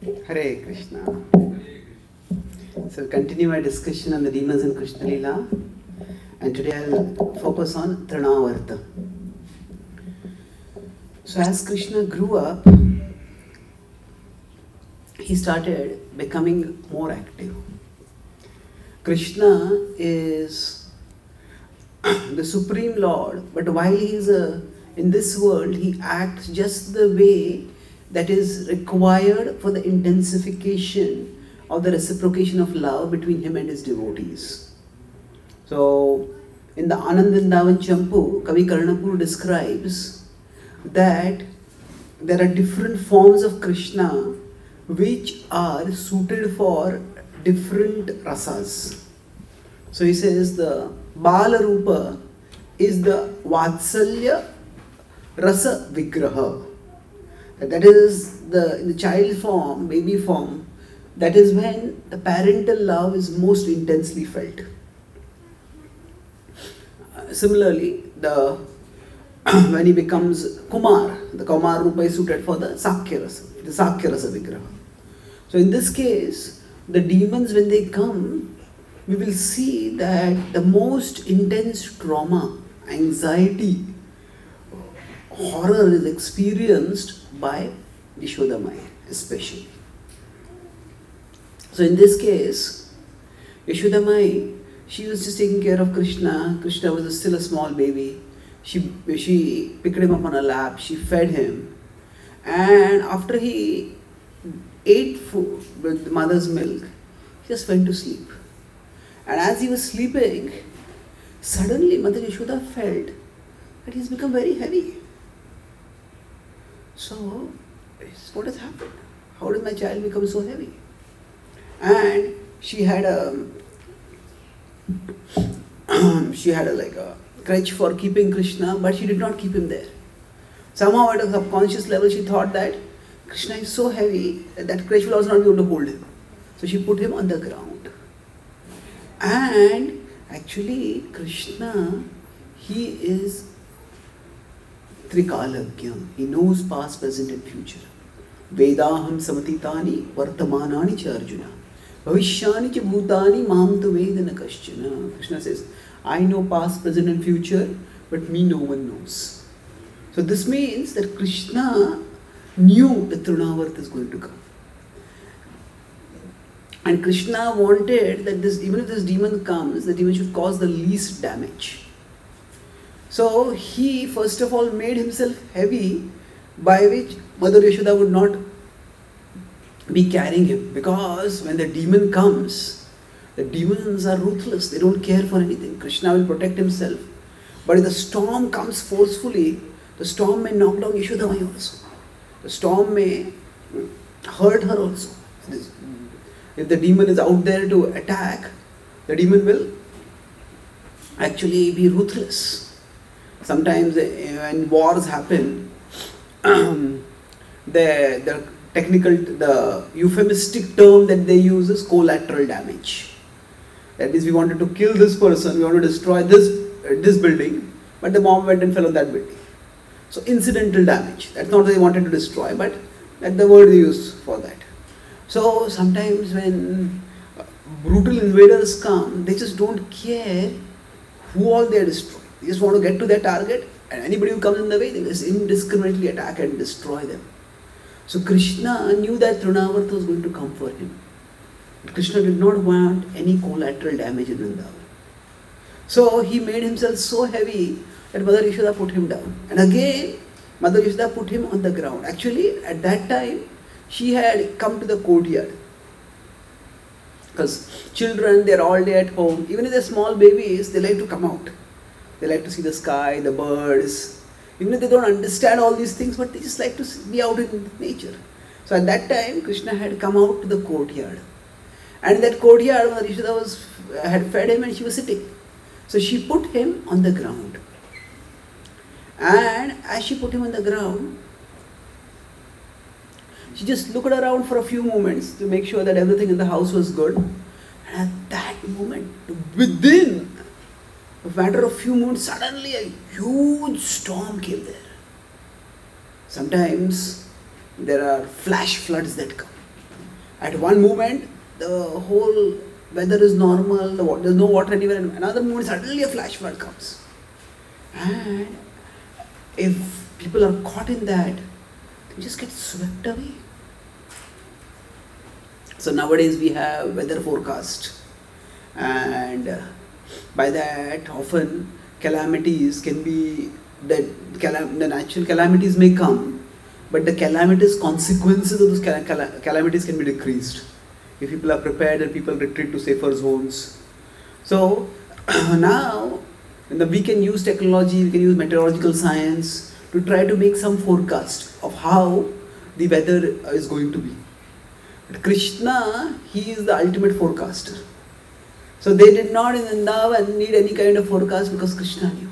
Hare Krishna. So, continue our discussion on the demons in Krishna Lila, and today I'll focus on Trinavarta. So, as Krishna grew up, he started becoming more active. Krishna is the Supreme Lord, but while he is a, in this world, he acts just the way that is required for the intensification of the reciprocation of love between him and his devotees. So, in the Anandandavan Champu, Kavi Karnapur describes that there are different forms of Krishna which are suited for different rasas. So he says the Bala Rupa is the Vatsalya Rasa Vigraha. That is the in the child form, baby form, that is when the parental love is most intensely felt. Uh, similarly, the when he becomes Kumar, the Kumar Rupa is suited for the Sakhya the Sakhya Vigraha. So in this case, the demons when they come, we will see that the most intense trauma, anxiety, horror is experienced by Yashodamai especially. So in this case, Yashodamai, she was just taking care of Krishna. Krishna was still a small baby. She, she picked him up on her lap, she fed him. And after he ate food with the mother's milk, he just went to sleep. And as he was sleeping, suddenly Mother Yashoda felt that he's become very heavy. So, what has happened? How did my child become so heavy? And she had a um, she had a like a crutch for keeping Krishna, but she did not keep him there. Somehow, at a subconscious level, she thought that Krishna is so heavy that that crutch will also not be able to hold him. So she put him on the ground. And actually, Krishna, he is Trikalagya. He knows past, present, and future. Vedaham samatitani vartamanani cha Arjuna. Bhavishyani cha bhutani mam tu vedana kaschana. Krishna says, I know past, present, and future, but me no one knows. So this means that Krishna knew that Trinavarta is going to come. And Krishna wanted that this even if this demon comes, the demon should cause the least damage. So he first of all made himself heavy by which Mother Yashoda would not be carrying him because when the demon comes, the demons are ruthless, they don't care for anything. Krishna will protect himself. But if the storm comes forcefully, the storm may knock down Yashodamai also. The storm may hmm, hurt her also. If the demon is out there to attack, the demon will actually be ruthless. Sometimes when wars happen, the, the technical, the euphemistic term that they use is collateral damage. That means we wanted to kill this person, we want to destroy this, uh, this building, but the bomb went and fell on that building. So incidental damage. That's not what they wanted to destroy, but that's the word they use for that. So sometimes when brutal invaders come, they just don't care who all they are destroying. They just want to get to their target, and anybody who comes in the way, they just indiscriminately attack and destroy them. So Krishna knew that Trinavarta was going to come for him. Krishna did not want any collateral damage in Vrindavan. So he made himself so heavy that Mother Yashoda put him down. And again, Mother Yashoda put him on the ground. Actually, at that time, she had come to the courtyard. Because children, they're all day at home. Even if they're small babies, they like to come out. They like to see the sky, the birds. Even if they don't understand all these things, but they just like to be out in nature. So at that time, Krishna had come out to the courtyard. And in that courtyard, Yashoda was, had fed him and she was sitting. So she put him on the ground. And as she put him on the ground, she just looked around for a few moments to make sure that everything in the house was good. And at that moment, within a matter of few months, suddenly a huge storm came there. Sometimes there are flash floods that come. At one moment, the whole weather is normal, there's no water anywhere, and another moment, suddenly a flash flood comes. And if people are caught in that, they just get swept away. So nowadays we have weather forecast, and by that often calamities can be that calam- the natural calamities may come, but the calamitous consequences of those cal- cal- calamities can be decreased if people are prepared and people retreat to safer zones. So now we can use technology, we can use meteorological science to try to make some forecast of how the weather is going to be. But Krishna, he is the ultimate forecaster. So they did not in Vrindavan need any kind of forecast because Krishna knew.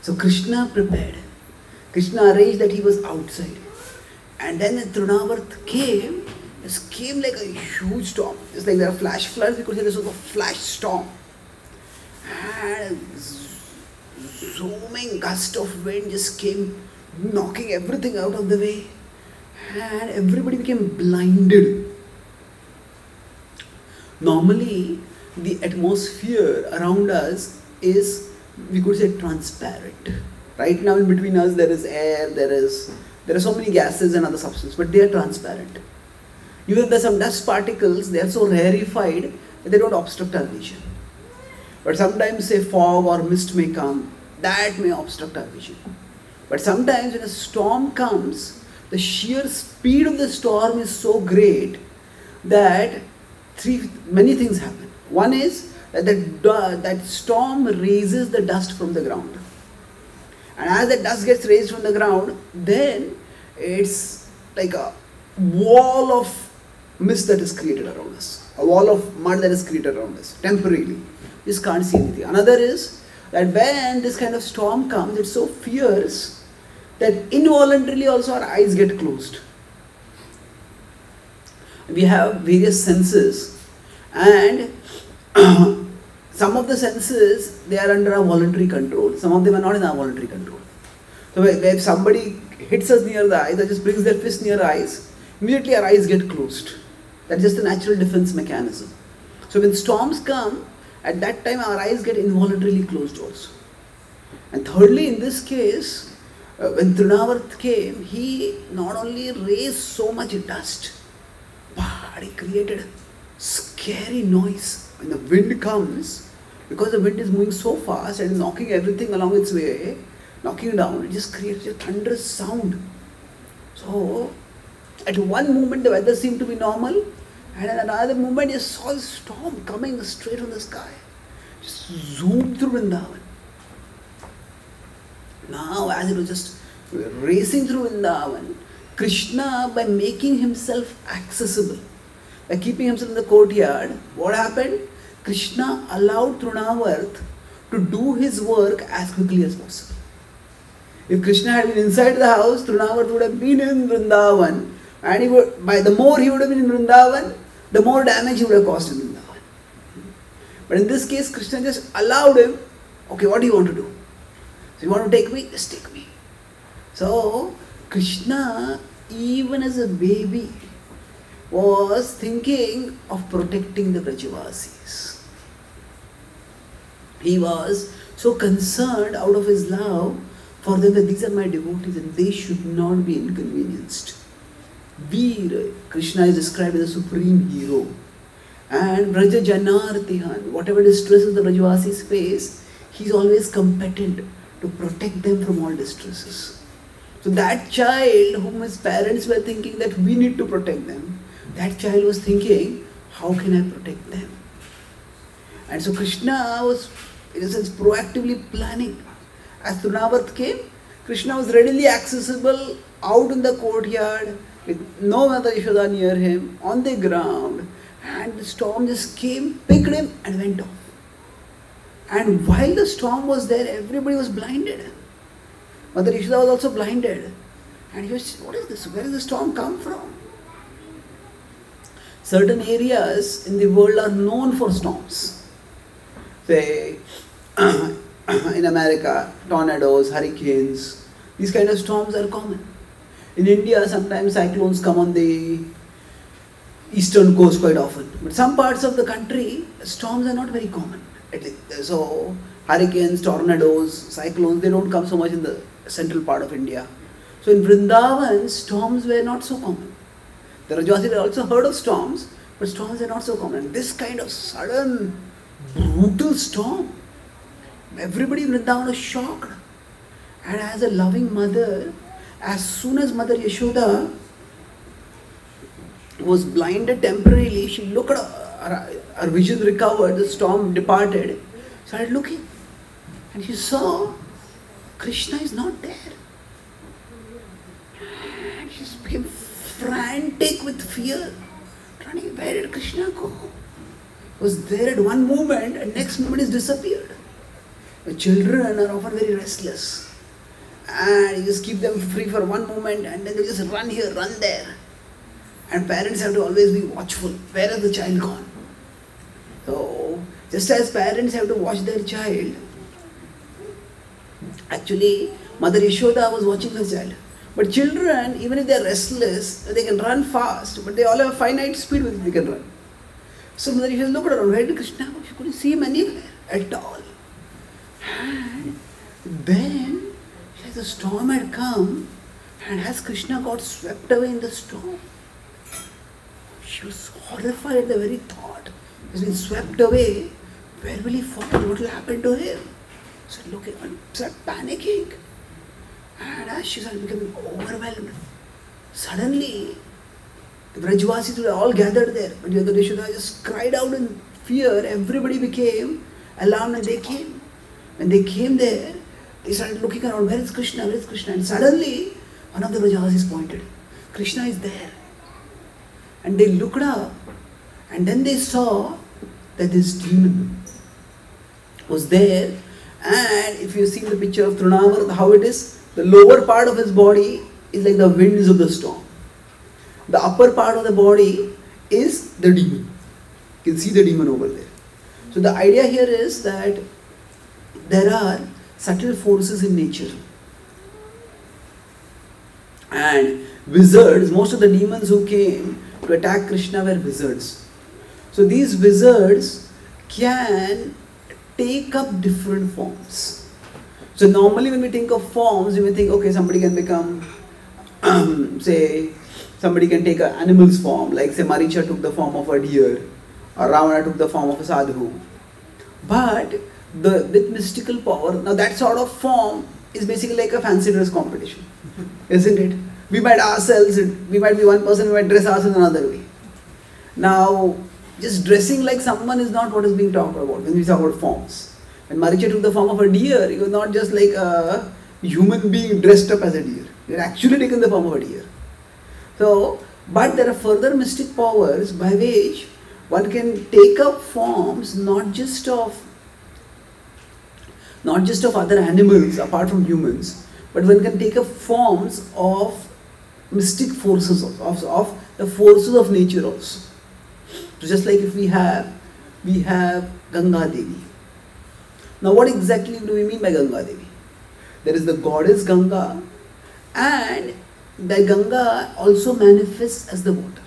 So Krishna prepared. Krishna arranged that he was outside. And then the Trinavarta came, it came like a huge storm. It's like there are flash floods, we could say this was a flash storm. And zooming gust of wind just came knocking everything out of the way. And everybody became blinded. Normally, the atmosphere around us is, we could say, transparent. Right now, in between us, there is air, there is there are so many gases and other substances, but they are transparent. Even if there are some dust particles, they are so rarefied that they don't obstruct our vision. But sometimes, say, fog or mist may come, that may obstruct our vision. But sometimes, when a storm comes, the sheer speed of the storm is so great that three many things happen. One is that the, that storm raises the dust from the ground. And as the dust gets raised from the ground, then it's like a wall of mist that is created around us, a wall of mud that is created around us temporarily. Just can't see anything. Another is that when this kind of storm comes, it's so fierce that involuntarily also our eyes get closed. We have various senses, and some of the senses they are under our voluntary control. Some of them are not in our voluntary control. So if somebody hits us near the eyes or just brings their fist near our eyes, immediately our eyes get closed. That's just a natural defense mechanism. So when storms come, at that time our eyes get involuntarily closed also. And thirdly, in this case, uh, when Trinavarta came, he not only raised so much dust, but he created scary noise. When the wind comes, because the wind is moving so fast and knocking everything along its way, knocking down, it just creates a thunderous sound. So, at one moment the weather seemed to be normal, and at another moment you saw the storm coming straight on the sky. Just zoomed through Vrindavan. Now, as it was just racing through Vrindavan, Krishna, by making himself accessible, by keeping himself in the courtyard, what happened? Krishna allowed Trinavarta to do his work as quickly as possible. If Krishna had been inside the house, Trinavarta would have been in Vrindavan, and he would, by the more he would have been in Vrindavan, the more damage he would have caused in Vrindavan. But in this case, Krishna just allowed him, okay, what do you want to do? So you want to take me? Just take me. So Krishna, even as a baby, was thinking of protecting the Brajavasis. He was so concerned out of his love for them that these are my devotees and they should not be inconvenienced. Veer, Krishna is described as a supreme hero. And Braja Janartihan, whatever distresses the Brajavasis face, he is always competent to protect them from all distresses. So that child whom his parents were thinking that we need to protect them, that child was thinking, how can I protect them? And so Krishna was, in a sense, proactively planning. As Trinavarta came, Krishna was readily accessible out in the courtyard with no Mother Yashoda near him, on the ground, and the storm just came, picked him, and went off. And while the storm was there, everybody was blinded. Mother Yashoda was also blinded. And he was, what is this? Where does the storm come from? Certain areas in the world are known for storms. Say, in America, tornadoes, hurricanes, these kind of storms are common. In India, sometimes cyclones come on the eastern coast quite often. But some parts of the country, storms are not very common. So hurricanes, tornadoes, cyclones, they don't come so much in the central part of India. So in Vrindavan, storms were not so common. The Rajwasis also heard of storms, but storms are not so common. This kind of sudden, brutal storm, everybody in Vrindavan was shocked. And as a loving mother, as soon as Mother Yashoda was blinded temporarily, she looked, her, her vision recovered, the storm departed, started looking. And she saw Krishna is not there. And she became frantic with fear. Running, where did Krishna go? Was there at one moment and next moment is disappeared. The children are often very restless. And you just keep them free for one moment and then they just run here, run there. And parents have to always be watchful. Where is the child gone? So, just as parents have to watch their child, actually, Mother Yashoda was watching her child. But children, even if they are restless, they can run fast, but they all have a finite speed with which they can run. So Mother Yashoda looked around, where did Krishna go? She couldn't see him anywhere at all. And then, the storm had come, and as Krishna got swept away in the storm, she was horrified at the very thought. He's been swept away. Where will he fall? What will happen to him? So looking and started panicking. And as she started becoming overwhelmed, suddenly the Brajvasis were all gathered there. But the other Yashoda just cried out in fear. Everybody became alarmed and they came. When they came there, they started looking around, where is Krishna? Where is Krishna? And suddenly one of the Brajvasis pointed. Krishna is there. And they looked up and then they saw that this demon was there. And if you see the picture of Trinavar, how it is, the lower part of his body is like the winds of the storm. The upper part of the body is the demon. You can see the demon over there. So the idea here is that there are subtle forces in nature. And wizards, most of the demons who came to attack Krishna were wizards. So these wizards can take up different forms. So normally when we think of forms, we think, okay, somebody can become, um, say, somebody can take an animal's form, like say Maricha took the form of a deer, or Ravana took the form of a sadhu. But the with mystical power, now that sort of form is basically like a fancy dress competition, isn't it? we might ourselves, we might be one person, we might dress ourselves in another way. Now, just dressing like someone is not what is being talked about when we talk about forms. When Maricha took the form of a deer, he was not just like a human being dressed up as a deer. He had actually taken the form of a deer. So, but there are further mystic powers by which one can take up forms not just of not just of other animals apart from humans, but one can take up forms of mystic forces of, of, of the forces of nature also. So just like if we have, we have Ganga Devi. Now what exactly do we mean by Ganga Devi? There is the goddess Ganga and the Ganga also manifests as the water.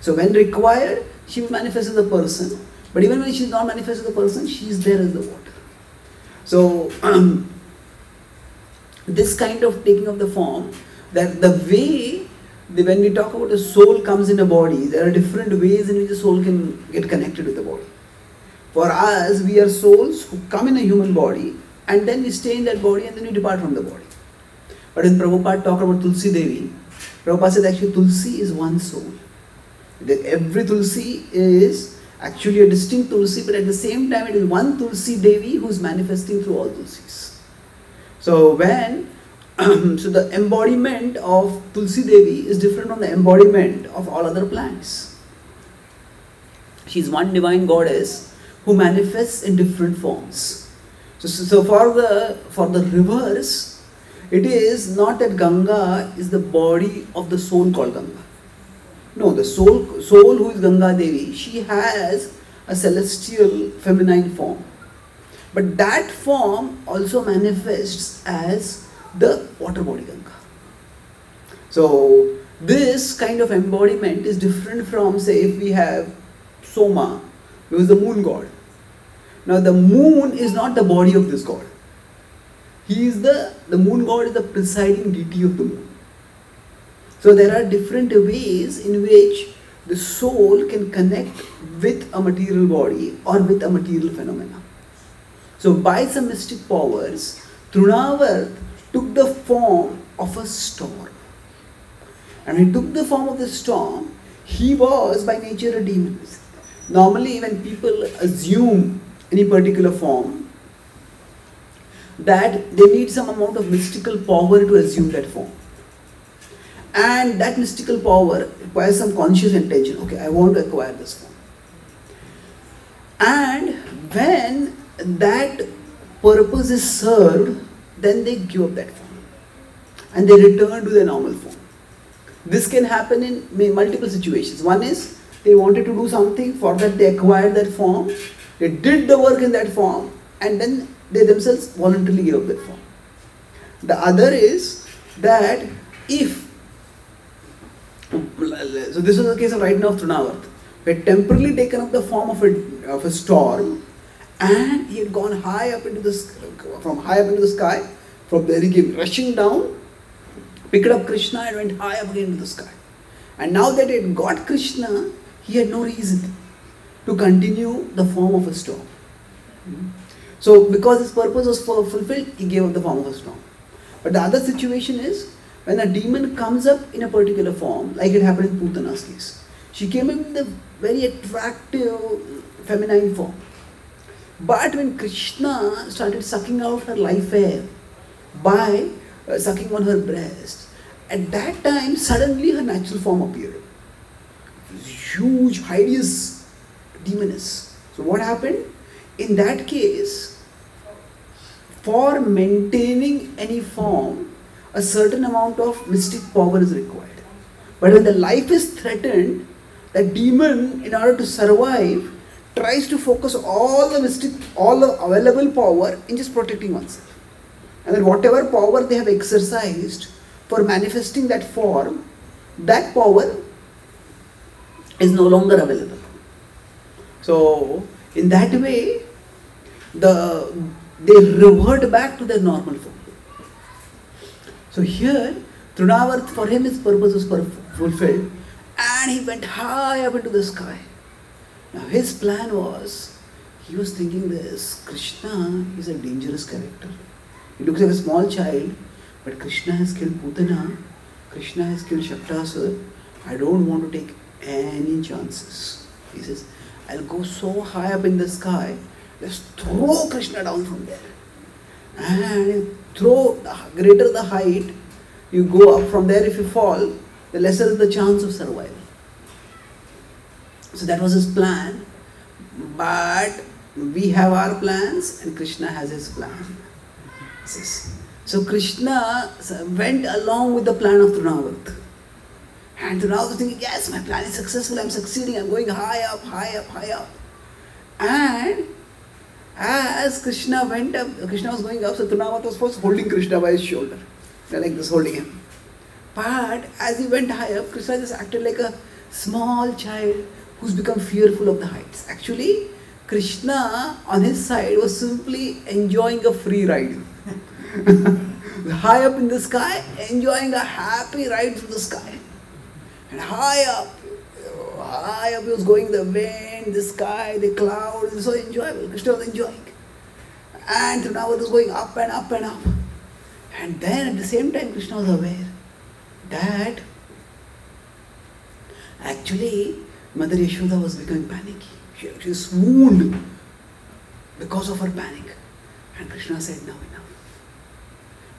So when required, she will manifest as a person. But even when she is not manifest as a person, she is there as the water. So um, this kind of taking of the form that the way when we talk about the soul comes in a body, there are different ways in which the soul can get connected with the body. For us, we are souls who come in a human body and then we stay in that body and then we depart from the body. But when Prabhupada talked about Tulsi Devi, Prabhupada said actually Tulsi is one soul. Every Tulsi is actually a distinct Tulsi, but at the same time it is one Tulsi Devi who is manifesting through all Tulsis. So when so the embodiment of Tulsi Devi is different from the embodiment of all other plants. She is one divine goddess who manifests in different forms. So, so, for the for the rivers, it is not that Ganga is the body of the soul called Ganga. No, the soul soul who is Ganga Devi, she has a celestial feminine form. But that form also manifests as the water body Ganga. So this kind of embodiment is different from, say, if we have Soma, who is the moon god. Now, the moon is not the body of this god. He is the, the moon god is the presiding deity of the moon. So, there are different ways in which the soul can connect with a material body or with a material phenomena. So, by some mystic powers, Trunavart took the form of a storm. And he took the form of the storm, he was by nature a demon. Normally, when people assume any particular form, that they need some amount of mystical power to assume that form. And that mystical power requires some conscious intention. Okay, I want to acquire this form. And when that purpose is served, then they give up that form and they return to their normal form. This can happen in multiple situations. One is they wanted to do something, for that they acquired that form, they did the work in that form, and then they themselves voluntarily gave up that form. The other is that if, so this is the case of right now of Trunavart, who had temporarily taken up the form of a, of a storm, and he had gone high up into the from high up into the sky. From there he came rushing down picked up Krishna and went high up again into the sky. And now that he had got Krishna, he had no reason to continue the form of a storm. So, because his purpose was fulfilled, he gave up the form of a storm. But the other situation is when a demon comes up in a particular form, like it happened in Putana's case. She came in the very attractive feminine form. But when Krishna started sucking out her life air by uh, sucking on her breast. At that time, suddenly her natural form appeared. Huge, hideous demoness. So, what happened? In that case, for maintaining any form, a certain amount of mystic power is required. But when the life is threatened, the demon, in order to survive, tries to focus all the mystic, all the available power in just protecting oneself. And then whatever power they have exercised for manifesting that form, that power is no longer available. So, in that way, the they revert back to their normal form. So here, Trunavart, for him his purpose was fulfilled and he went high up into the sky. Now his plan was, he was thinking this, Krishna is a dangerous character. He looks like a small child, but Krishna has killed Putana, Krishna has killed Shakatasur. I don't want to take any chances. He says, I'll go so high up in the sky, just throw Krishna down from there. And throw, the greater the height, you go up from there, if you fall, the lesser is the chance of survival. So that was his plan. But we have our plans and Krishna has his plan. So Krishna went along with the plan of Trunavart. And Trunavart was thinking, yes, my plan is successful, I'm succeeding, I'm going high up, high up, high up. And as Krishna went up, Krishna was going up, so Trunavart was first holding Krishna by his shoulder. Like this, holding him. But as he went high up, Krishna just acted like a small child who's become fearful of the heights. Actually, Krishna on his side was simply enjoying a free ride. high up in the sky, enjoying a happy ride through the sky. And high up, high up, he was going the wind, the sky, the cloud, it was so enjoyable. Krishna was enjoying. And now it was going up and up and up. And then at the same time, Krishna was aware that actually Mother Yashoda was becoming panicky. She actually swooned because of her panic. And Krishna said, Now enough.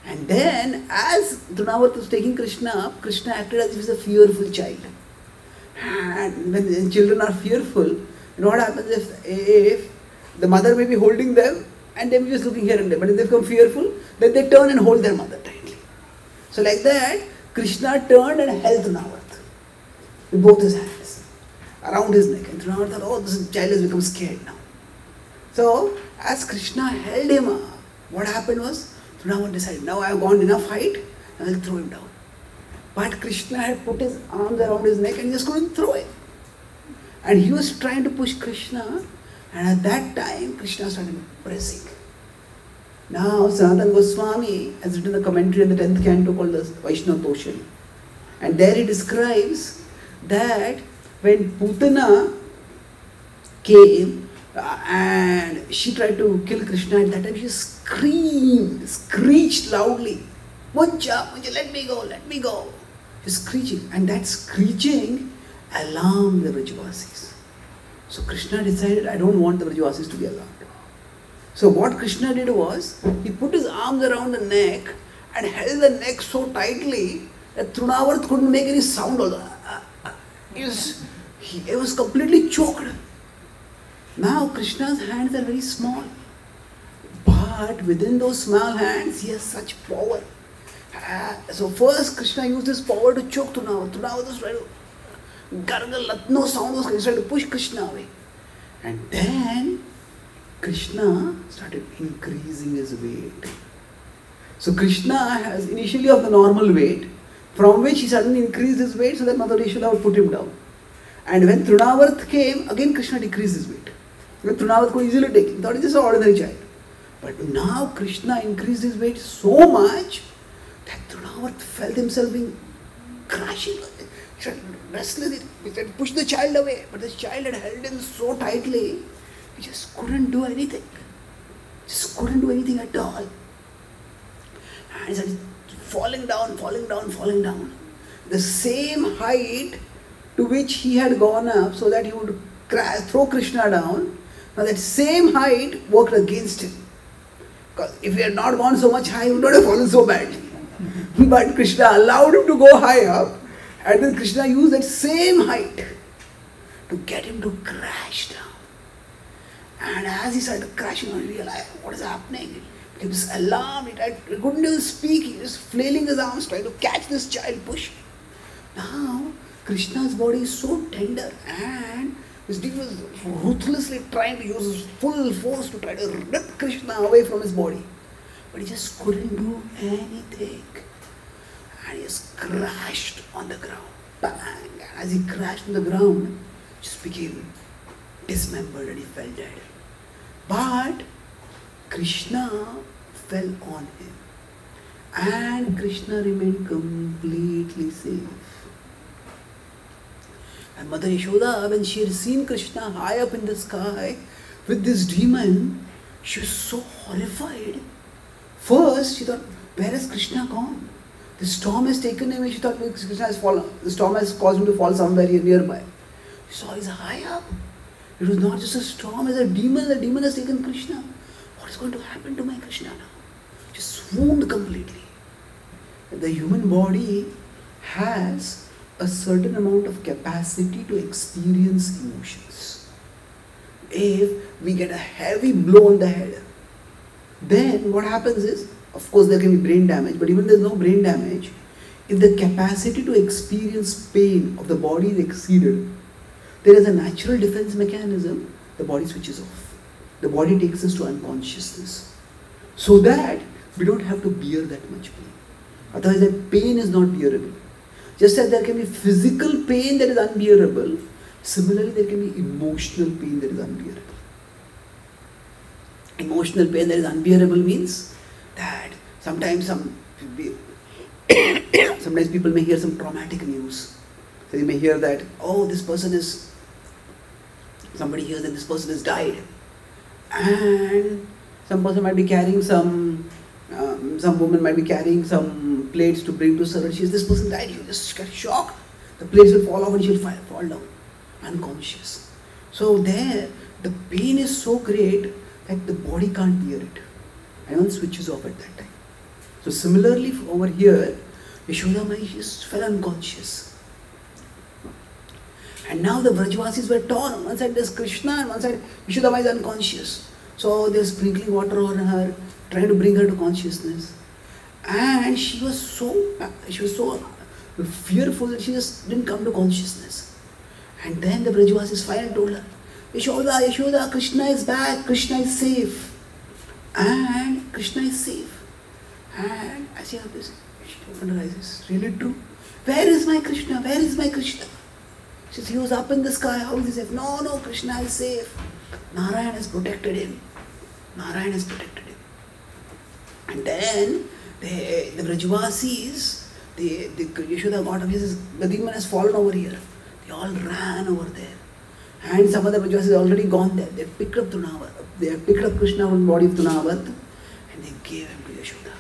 And then, as Trunavart was taking Krishna up, Krishna acted as if he was a fearful child. And when children are fearful, you know what happens if, if the mother may be holding them and they may be just looking here and there, but if they become fearful, then they turn and hold their mother tightly. So, like that, Krishna turned and held Trunavart with both his hands around his neck. And Trunavart thought, oh, this child has become scared now. So, as Krishna held him up, what happened was, now I decided, now I have gone enough height, I will throw him down. But Krishna had put his arms around his neck and he just couldn't throw it. And he was trying to push Krishna, and at that time, Krishna started pressing. Now, Sanatan Goswami has written a commentary in the 10th canto called the Vaishnava Toshani. And there he describes that when Putana came Uh, and she tried to kill Krishna, at that time she screamed, screeched loudly, Muncha, Muncha, let me go, let me go. She's screeching. And that screeching alarmed the Vrajavasis. So Krishna decided, I don't want the Vrajavasis to be alarmed. So what Krishna did was, he put his arms around the neck and held the neck so tightly that Trunavart couldn't make any sound. He was, he, he was completely choked. Now Krishna's hands are very small. But within those small hands, he has such power. Uh, so first Krishna used his power to choke Trunavart. Trunavart was trying to gargle, no sound was trying to push Krishna away. And then Krishna started increasing his weight. So Krishna has initially of the normal weight, from which he suddenly increased his weight so that Yashoda would put him down. And when Trunavarth came, again Krishna decreased his weight. Because could easily take him. He thought he's just an ordinary child. But now Krishna increased his weight so much that Trunavarth felt himself being crashing. He started restless. He said, push the child away. But the child had held him so tightly, he just couldn't do anything. Just couldn't do anything at all. And he started falling down, falling down, falling down. The same height to which he had gone up so that he would throw Krishna down, now that same height worked against him. Because if he had not gone so much high, he would not have fallen so badly. but Krishna allowed him to go high up, and then Krishna used that same height to get him to crash down. And as he started crashing, he realized what is happening. He was alarmed. He, tried, he couldn't even speak. He was flailing his arms, trying to catch this child, push. Now, Krishna's body is so tender and this demon was ruthlessly trying to use his full force to try to rip Krishna away from his body. But he just couldn't do anything. And he just crashed on the ground. Bang! And as he crashed on the ground, just became dismembered and he fell dead. But Krishna fell on him. And Krishna remained completely safe. And Mother Yashoda, when she had seen Krishna high up in the sky with this demon, she was so horrified. First, she thought, where has Krishna gone? The storm has taken him, she thought Krishna has fallen. The storm has caused him to fall somewhere here nearby. She saw he's high up. It was not just a storm, it's a demon. The demon has taken Krishna. What is going to happen to my Krishna now? She swooned completely. The human body has a certain amount of capacity to experience emotions. If we get a heavy blow on the head, then what happens is, of course, there can be brain damage, but even there's no brain damage, if the capacity to experience pain of the body is exceeded, there is a natural defense mechanism, the body switches off. The body takes us to unconsciousness. So that we don't have to bear that much pain. Otherwise, that pain is not bearable. Just as there can be physical pain that is unbearable, similarly, there can be emotional pain that is unbearable. Emotional pain that is unbearable means that sometimes some sometimes people may hear some traumatic news. So they may hear that, oh, this person is somebody hears that this person has died. And some person might be carrying some um, some woman might be carrying some plates to bring to servant. She says, This person died. She'll just get shocked. The plates will fall off and she'll fall, down, unconscious. So, there, the pain is so great that the body can't bear it. And one switches off at that time. So, similarly, over here, Yashoda Mai just fell unconscious. And now the Vrajvasis were torn. On one side there's Krishna, and one side Yashoda Mai is unconscious. So they're sprinkling water on her, trying to bring her to consciousness. And she was so she was so fearful that she just didn't come to consciousness. And then the Brajvasis finally told her, Yashoda, Yashoda, Krishna is back, Krishna is safe. And Krishna is safe. And as she heard this, she opened her really true. Where is my Krishna? Where is my Krishna? She says, He was up in the sky. How is he safe? No, no, Krishna is safe. Narayan has protected him. Narayan has protected him. And then they, the Vrajavasis, the, the Yashoda. He says, The demon has fallen over here. They all ran over there. And some other Vrajavasis already gone there. They picked up Tunavat. They had picked up Krishna from the body of Tunavat and they gave him to Yashoda.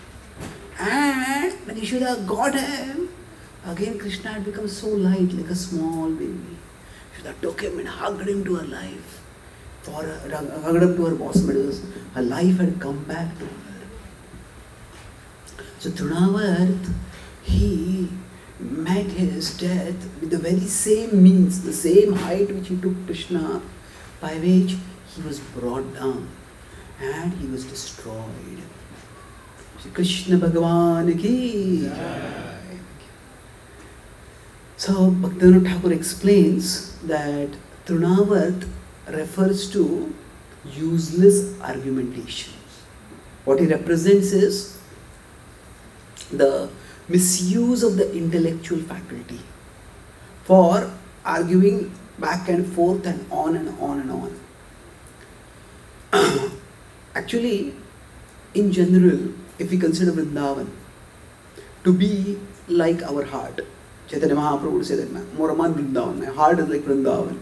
And when Yashoda got him, again Krishna had become so light like a small baby. Yashoda took him and hugged him to her life. For uh, her, hugged him to her bosom her life had come back to her. So Trunavart, he met his death with the very same means, the same height which he took Krishna, by which he was brought down and he was destroyed. Shri Krishna Bhagavan ki. So Bhaktivinoda Thakur explains that Trunavart refers to useless argumentations. What he represents is the misuse of the intellectual faculty for arguing back and forth and on and on and on. Actually, in general, if we consider Vrindavan to be like our heart, Chaitanya Mahaprabhu would say that Moraman Vrindavan, my heart is like Vrindavan.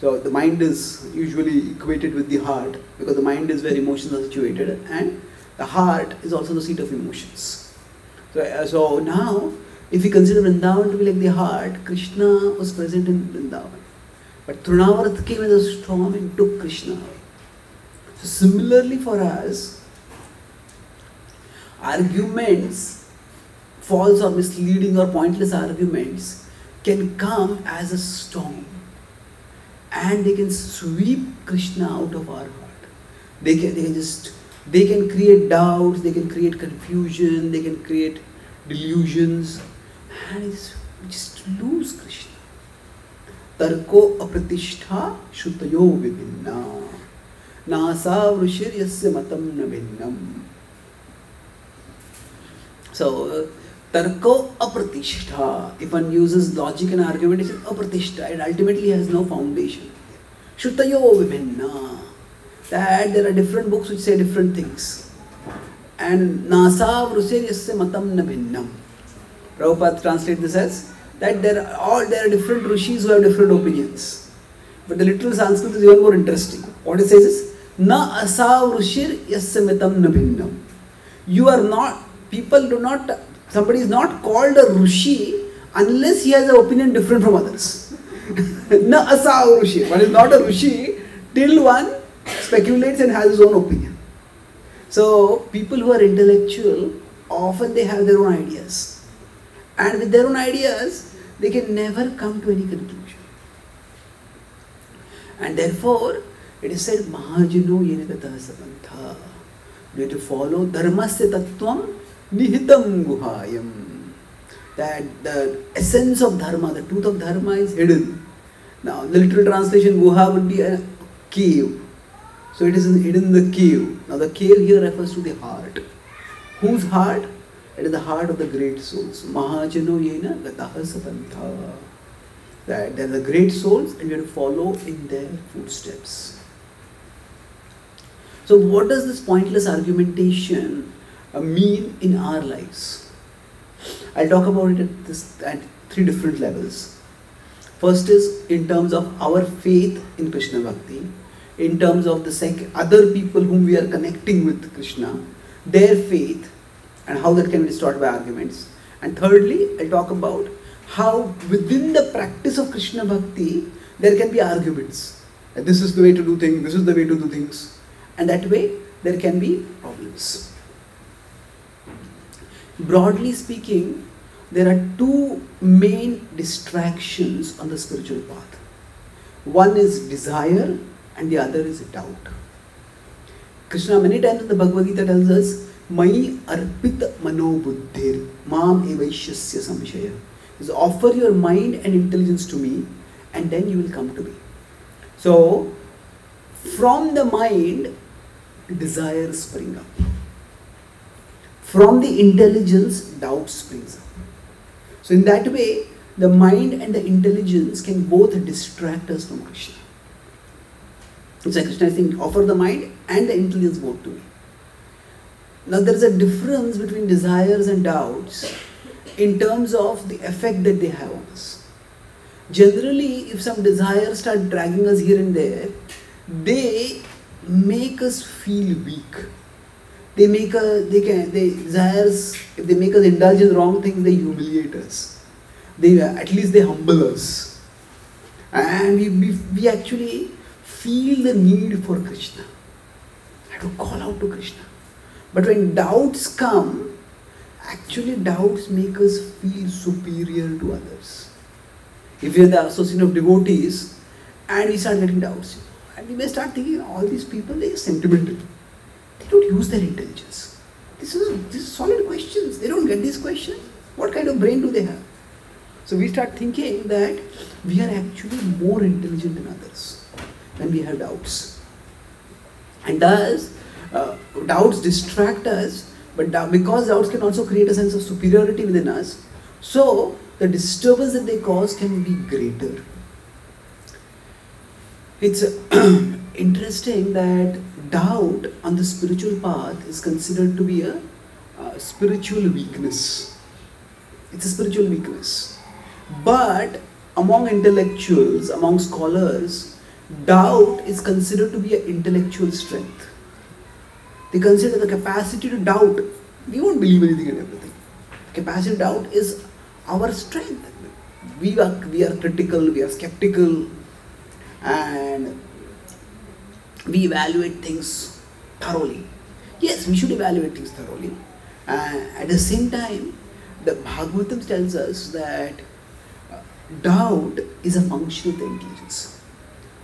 So the mind is usually equated with the heart because the mind is where emotions are situated and the heart is also the seat of emotions. So, so now, if we consider Vrindavan to be like the heart, Krishna was present in Vrindavan. But Trunavarat came as a storm and took Krishna away. So similarly for us, arguments, false or misleading or pointless arguments can come as a storm and they can sweep Krishna out of our heart. They can, they can just, they can create doubts, they can create confusion, they can create delusions and it's, just lose Krishna. तर्को अप्रतिष्ठा श्रुतयो विभिन्ना नासा वृषिर यस्य मतं न भिन्नम so tarko apratishta if one uses logic and argument it is apratishta it ultimately has no foundation shutayo vibhinna that there are different books which say different things and nasa vrusir yasya matam na bhinnam Prabhupada translate this as that there are all there are different rishis who have different opinions. But the literal Sanskrit is even more interesting. What it says is Na asav rishir yasyamitam na bhinnam. You are not people do not somebody is not called a rishi unless he has an opinion different from others. na asav rishi. One is not a rishi till one speculates and has his own opinion. So people who are intellectual often they have their own ideas and with their own ideas, they can never come to any conclusion. And therefore, it is said, Mahajano yenagata sabantha. We have to follow dharmasya tattvam nihitam guhayam. That the essence of dharma, the truth of dharma is hidden. Now, the literal translation, guha would be a cave. So it is hidden in the cave. Now, the cave here refers to the heart. Whose heart? It is the heart of the great souls. Mahajano yena gataha sapantha. That they are the great souls and we have to follow in their footsteps. So, what does this pointless argumentation uh, mean in our lives? I'll talk about it at, this, at three different levels. First is in terms of our faith in Krishna Bhakti, in terms of the other people whom we are connecting with Krishna, their faith, and how that can be distorted by arguments. And thirdly, I'll talk about how within the practice of Krishna Bhakti, there can be arguments. That this is the way to do things, this is the way to do things. And that way, there can be problems. Broadly speaking, there are two main distractions on the spiritual path. One is desire and the other is doubt. Krishna many times in the Bhagavad Gita tells us, Mai arpit mano buddhir, mam evaishyasya samshaya. Is offer your mind and intelligence to me and then you will come to me. So, from the mind, desires spring up. From the intelligence, doubt springs up. So, in that way, the mind and the intelligence can both distract us from Krishna. Like Krishna is saying, offer the mind and the intelligence both to me. Now there is a difference between desires and doubts in terms of the effect that they have on us. Generally, if some desires start dragging us here and there, they make us feel weak. They make a they can they desires if they make us indulge in wrong things, they humiliate us. They at least they humble us. And we, we, we actually feel the need for Krishna. I have to call out to Krishna. But when doubts come, actually doubts make us feel superior to others. If we are the association of devotees and we start getting doubts, and we may start thinking all these people they are sentimental. They don't use their intelligence. This is this is solid questions. They don't get these questions. What kind of brain do they have? So we start thinking that we are actually more intelligent than others when we have doubts. And thus, uh, doubts distract us, but because doubts can also create a sense of superiority within us, so the disturbance that they cause can be greater. It's interesting that doubt on the spiritual path is considered to be a, a spiritual weakness. It's a spiritual weakness. But among intellectuals, among scholars, doubt is considered to be an intellectual strength. They consider the capacity to doubt. We won't believe anything and everything. Capacity to doubt is our strength. We are, we are critical, we are skeptical, and we evaluate things thoroughly. Yes, we should evaluate things thoroughly. At the same time, the Bhagavatam tells us that uh, doubt is a function of the intelligence.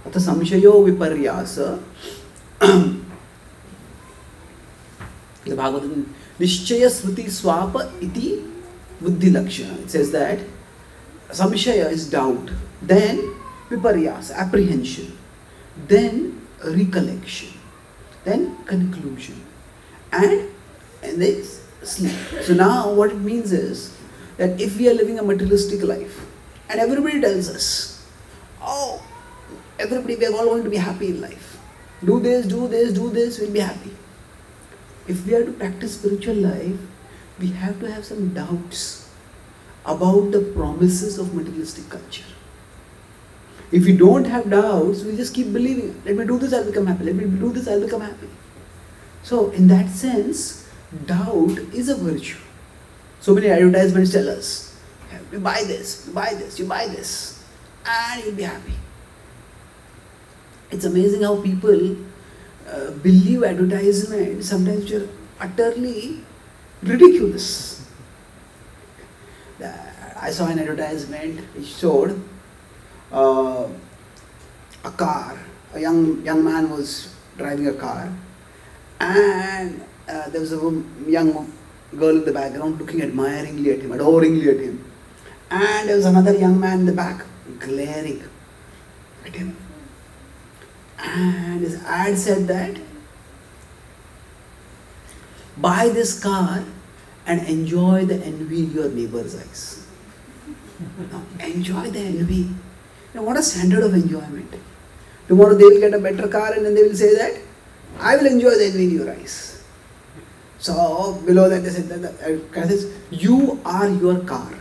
अथ संशयो विपर्यास भागवत निश्चय स्मृति swap इति बुद्धि लक्षण it says that samshaya is doubt then viparyas apprehension then recollection then conclusion and and then sleep so now what it means is that if we are living a materialistic life and everybody tells us oh everybody we are all going to be happy in life do this do this do this we'll be happy if we are to practice spiritual life, we have to have some doubts about the promises of materialistic culture. If we don't have doubts, we just keep believing, let me do this, I'll become happy. Let me do this, I'll become happy. So, in that sense, doubt is a virtue. So many advertisements tell us, you buy this, you buy this, you buy this, and you'll be happy. It's amazing how people uh, believe advertisements sometimes are utterly ridiculous. I saw an advertisement which showed uh, a car. A young young man was driving a car, and uh, there was a young girl in the background looking admiringly at him, adoringly at him, and there was another young man in the back glaring at him. And his ad said that buy this car and enjoy the envy in your neighbor's eyes. Now, enjoy the envy. Now, what a standard of enjoyment. Tomorrow they will get a better car and then they will say that I will enjoy the envy in your eyes. So below that they said that the uh, says, you are your car.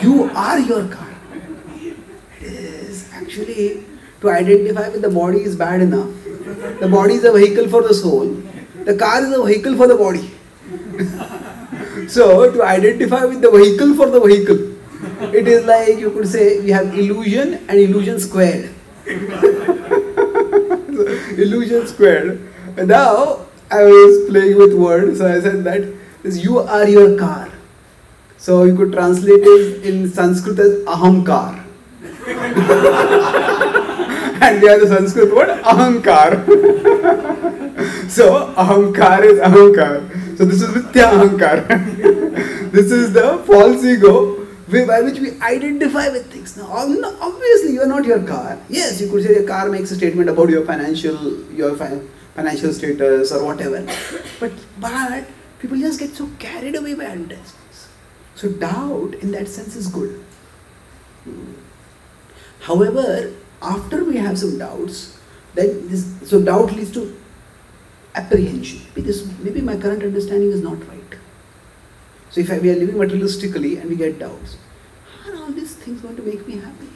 You are your car. It is actually to identify with the body is bad enough. The body is a vehicle for the soul. The car is a vehicle for the body. so to identify with the vehicle for the vehicle, it is like you could say we have illusion and illusion squared. illusion squared. And now I was playing with words, so I said that you are your car. So you could translate it in Sanskrit as ahamkar. and they are the Sanskrit word ahankar. so ahankar is ahankar. So this is Vitya ahankar. this is the false ego by which we identify with things. Now, obviously, you are not your car. Yes, you could say your car makes a statement about your financial, your financial status or whatever. But but people just get so carried away by advertisements. So doubt in that sense is good. Hmm. However, after we have some doubts, then this so doubt leads to apprehension. Because maybe my current understanding is not right. So if I, we are living materialistically and we get doubts, how are all these things going to make me happy?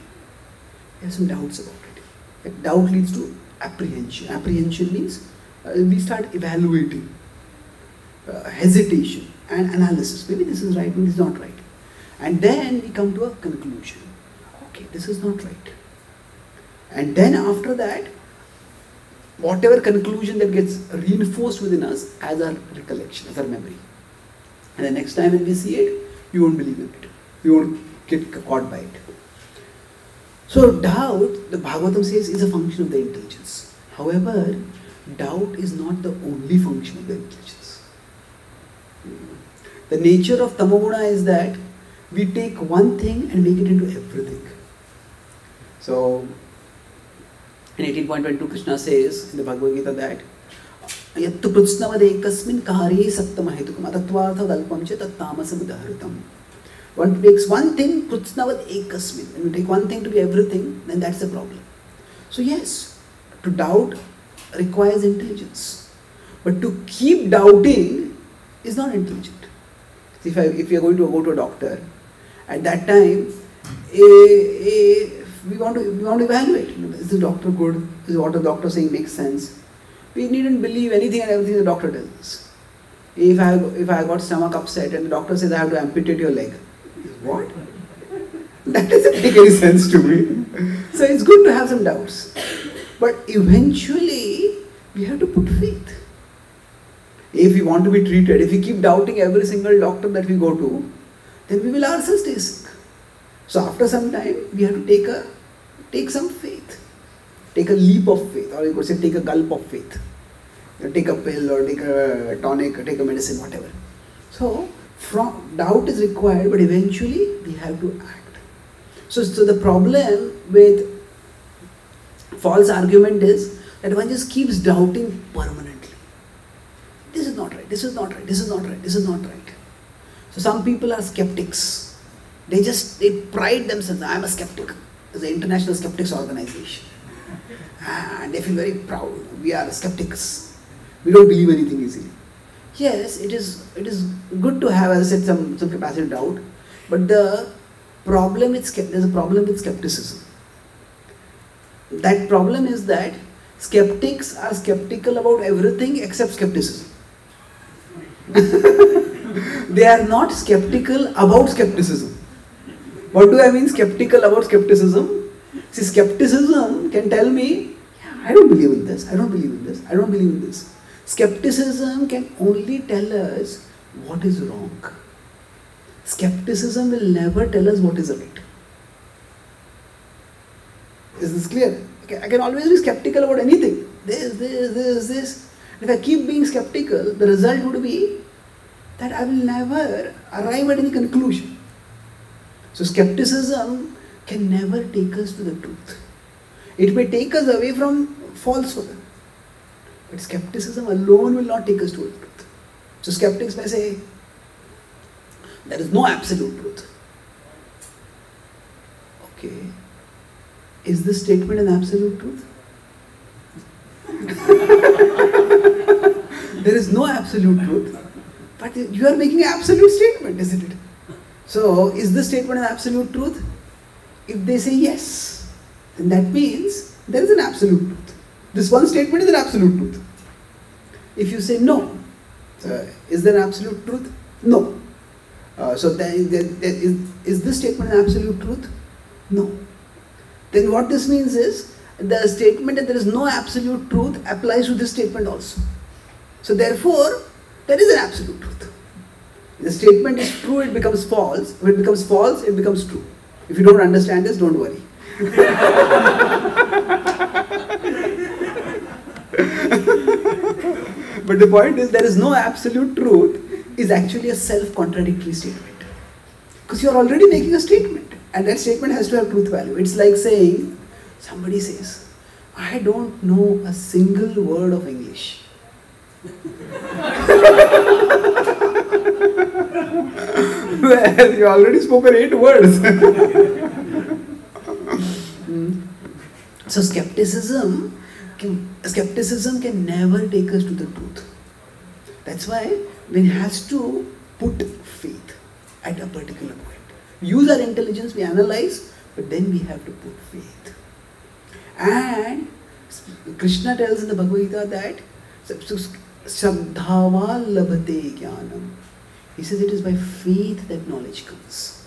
We have some doubts about it. That doubt leads to apprehension. Apprehension means uh, we start evaluating, uh, hesitation and analysis. Maybe this is right, maybe this is not right. And then we come to a conclusion. Okay, this is not right. And then after that, whatever conclusion that gets reinforced within us as our recollection, as our memory. And the next time when we see it, you won't believe in it. You won't get caught by it. So doubt, the Bhagavatam says, is a function of the intelligence. However, doubt is not the only function of the intelligence. The nature of tamoguna is that we take one thing and make it into everything. So, in 18.22 Krishna says in the Bhagavad Gita that यत्तु पृत्स्नवदे एकस्मिन् कार्ये सप्तमहेतुकम् अतत्वार्थदल्पं च तत् तामसमुदाहृतम् One takes one thing, Kritsnavad Ekasmin. When you take one thing to be everything, then that's the problem. So, yes, to doubt requires intelligence. But to keep doubting is not intelligent. If, I, if you're going to go to a doctor, at that time, a, a we, want to, we want to evaluate. You know, is the doctor good? Is what the doctor saying makes sense? We needn't believe anything and everything the doctor does. If I, if I got stomach upset and the doctor says I have to amputate your leg, what? That doesn't make any sense to me. So it's good to have some doubts. But eventually, we have to put faith. If we want to be treated, if we keep doubting every single doctor that we go to, then we will ourselves sick. So after some time, we have to take a take some faith, take a leap of faith, or you could say take a gulp of faith. You know, take a pill or take a tonic or take a medicine, whatever. So from doubt is required, but eventually we have to act. So, so the problem with false argument is that one just keeps doubting permanently. This is not right, this is not right, this is not right, this is not right. So some people are skeptics. They just they pride themselves. I am a skeptic. An international skeptics organization. And they feel very proud. We are skeptics. We don't believe anything easily. Yes, it is it is good to have, as I said, some, some capacity doubt. But the problem is there's a problem with skepticism. That problem is that skeptics are skeptical about everything except skepticism. they are not skeptical about skepticism. What do I mean skeptical about skepticism? See, skepticism can tell me, I don't believe in this, I don't believe in this, I don't believe in this. Skepticism can only tell us what is wrong. Skepticism will never tell us what is right. Is this clear? I can always be skeptical about anything. This, this, this, this. If I keep being skeptical, the result would be that I will never arrive at any conclusion. So, skepticism can never take us to the truth. It may take us away from falsehood, but skepticism alone will not take us to the truth. So, skeptics may say, there is no absolute truth. Okay. Is this statement an absolute truth? there is no absolute truth. But you are making an absolute statement, isn't it? So, is this statement an absolute truth? If they say yes, then that means there is an absolute truth. This one statement is an absolute truth. If you say no, uh, is there an absolute truth? No. Uh, so, is, is this statement an absolute truth? No. Then what this means is the statement that there is no absolute truth applies to this statement also. So, therefore, there is an absolute truth. The statement is true, it becomes false. If it becomes false, it becomes true. If you don't understand this, don't worry. but the point is, there is no absolute truth, is actually a self contradictory statement. Because you are already making a statement, and that statement has to have truth value. It's like saying, somebody says, I don't know a single word of English. you already spoken eight words. Hmm. So skepticism, can, skepticism can never take us to the truth. That's why one has to put faith at a particular point. Use our intelligence, we analyze, but then we have to put faith. And Krishna tells in the Bhagavad Gita that jnanam. He says it is by faith that knowledge comes.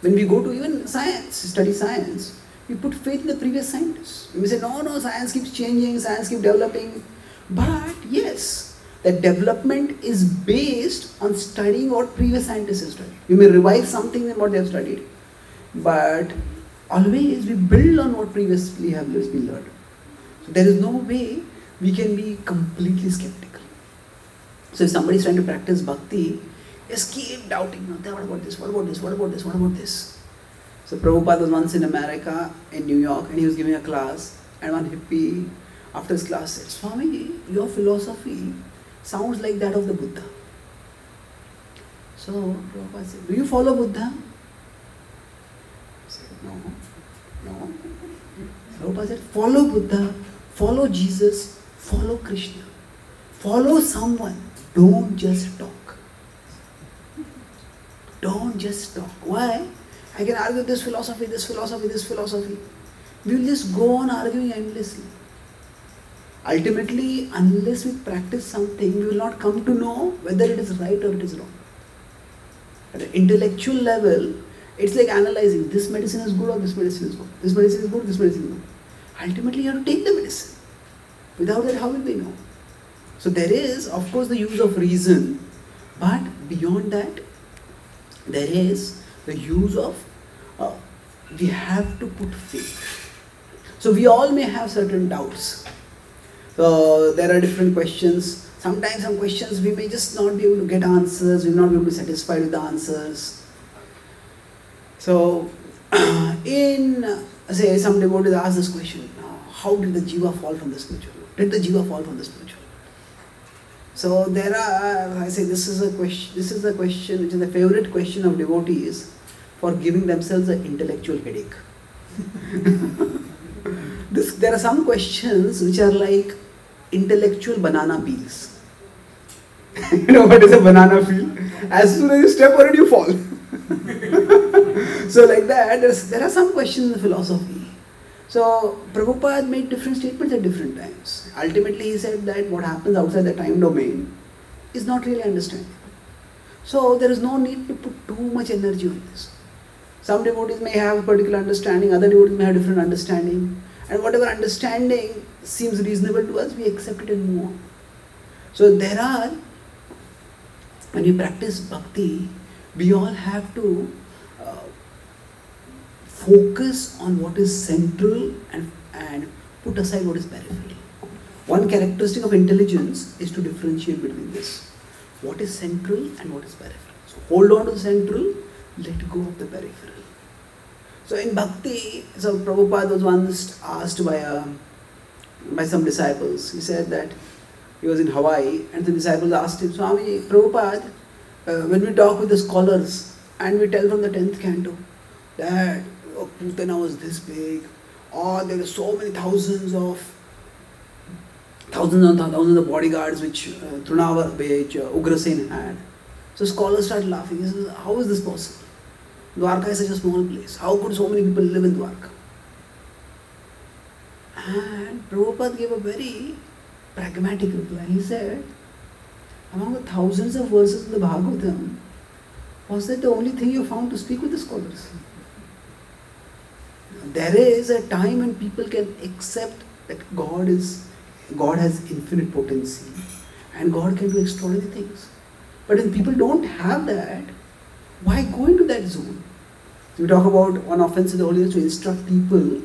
When we go to even science, study science, we put faith in the previous scientists. We say, no, no, science keeps changing, science keeps developing. But yes, that development is based on studying what previous scientists have studied. We may revise something in what they have studied, but always we build on what previously have been learned. So there is no way we can be completely skeptical. So if somebody is trying to practice bhakti, just keep doubting, no, what about this, what about this, what about this, what about this? So Prabhupada was once in America, in New York, and he was giving a class, and one hippie, after his class, said, Swami, your philosophy sounds like that of the Buddha. So Prabhupada said, Do you follow Buddha? I said, No, no. Prabhupada said, Follow Buddha, follow Jesus, follow Krishna. Follow someone. Don't just talk. Don't just talk. Why? I can argue this philosophy, this philosophy, this philosophy. We will just go on arguing endlessly. Ultimately, unless we practice something, we will not come to know whether it is right or it is wrong. At an intellectual level, it's like analyzing this medicine is good or this medicine is good. This medicine is good, this medicine is good. Ultimately, you have to take the medicine. Without that, how will we know? So, there is, of course, the use of reason, but beyond that, there is the use of, uh, we have to put faith. So we all may have certain doubts. So there are different questions. Sometimes some questions we may just not be able to get answers, we may not be able to be satisfied with the answers. So in, say some devotees ask this question, how did the jiva fall from the spiritual Did the jiva fall from the spiritual So there are, uh, I say this is a question, this is a question which is the favorite question of devotees for giving themselves an intellectual headache. this, there are some questions which are like intellectual banana peels. you know what is a banana peel? As soon as you step on it, you fall. so like that, there are some questions in philosophy. So Prabhupada made different statements at different times. Ultimately, he said that what happens outside the time domain is not really understandable. So there is no need to put too much energy on this. Some devotees may have a particular understanding, other devotees may have different understanding. And whatever understanding seems reasonable to us, we accept it and move on. So there are, when you practice bhakti, we all have to focus on what is central and, and put aside what is peripheral. One characteristic of intelligence is to differentiate between this. What is central and what is peripheral. So hold on to the central, let go of the peripheral. So in bhakti, so Prabhupada was once asked by a, by some disciples. He said that he was in Hawaii, and the disciples asked him, Swami, Prabhupada, uh, when we talk with the scholars and we tell from the tenth canto that Putana was this big, or there were so many thousands of thousands and thousands of bodyguards which uh, Trunava, which uh, Ugrasen had. So scholars started laughing. He says, How is this possible? Dwarka is such a small place. How could so many people live in Dwarka? And Prabhupada gave a very pragmatic reply. He said, among the thousands of verses in the Bhagavatam, was that the only thing you found to speak with the scholars? There is a time when people can accept that God is God has infinite potency and God can do extraordinary things. But when people don't have that, why go into that zone? We talk about one offense in the Holy to instruct people,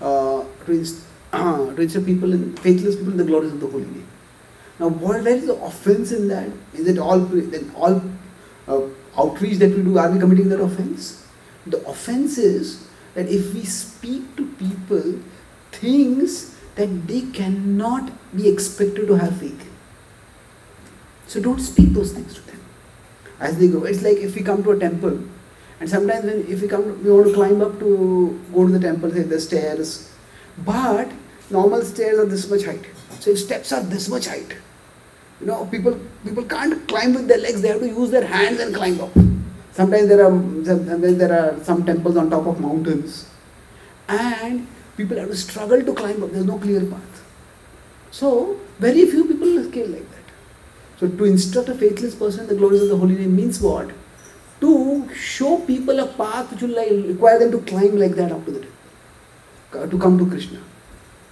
uh, to, inst- uh, to instruct people, in, faithless people in the glories of the Holy Name. Now, what where is the offense in that? Is it all then all uh, outreach that we do? Are we committing that offense? The offense is that if we speak to people things that they cannot be expected to have faith. So don't speak those things to them. as they go. It's like if we come to a temple, and sometimes when if we come, we want to climb up to go to the temple, say the stairs, but normal stairs are this much height. So if steps are this much height, you know, people people can't climb with their legs. They have to use their hands and climb up. Sometimes there are sometimes there are some temples on top of mountains, and people have to struggle to climb up. There's no clear path. So very few people scale like that. So to instruct a faithless person the glories of the holy name means what? To show people a path which will require them to climb like that up to the to come to Krishna.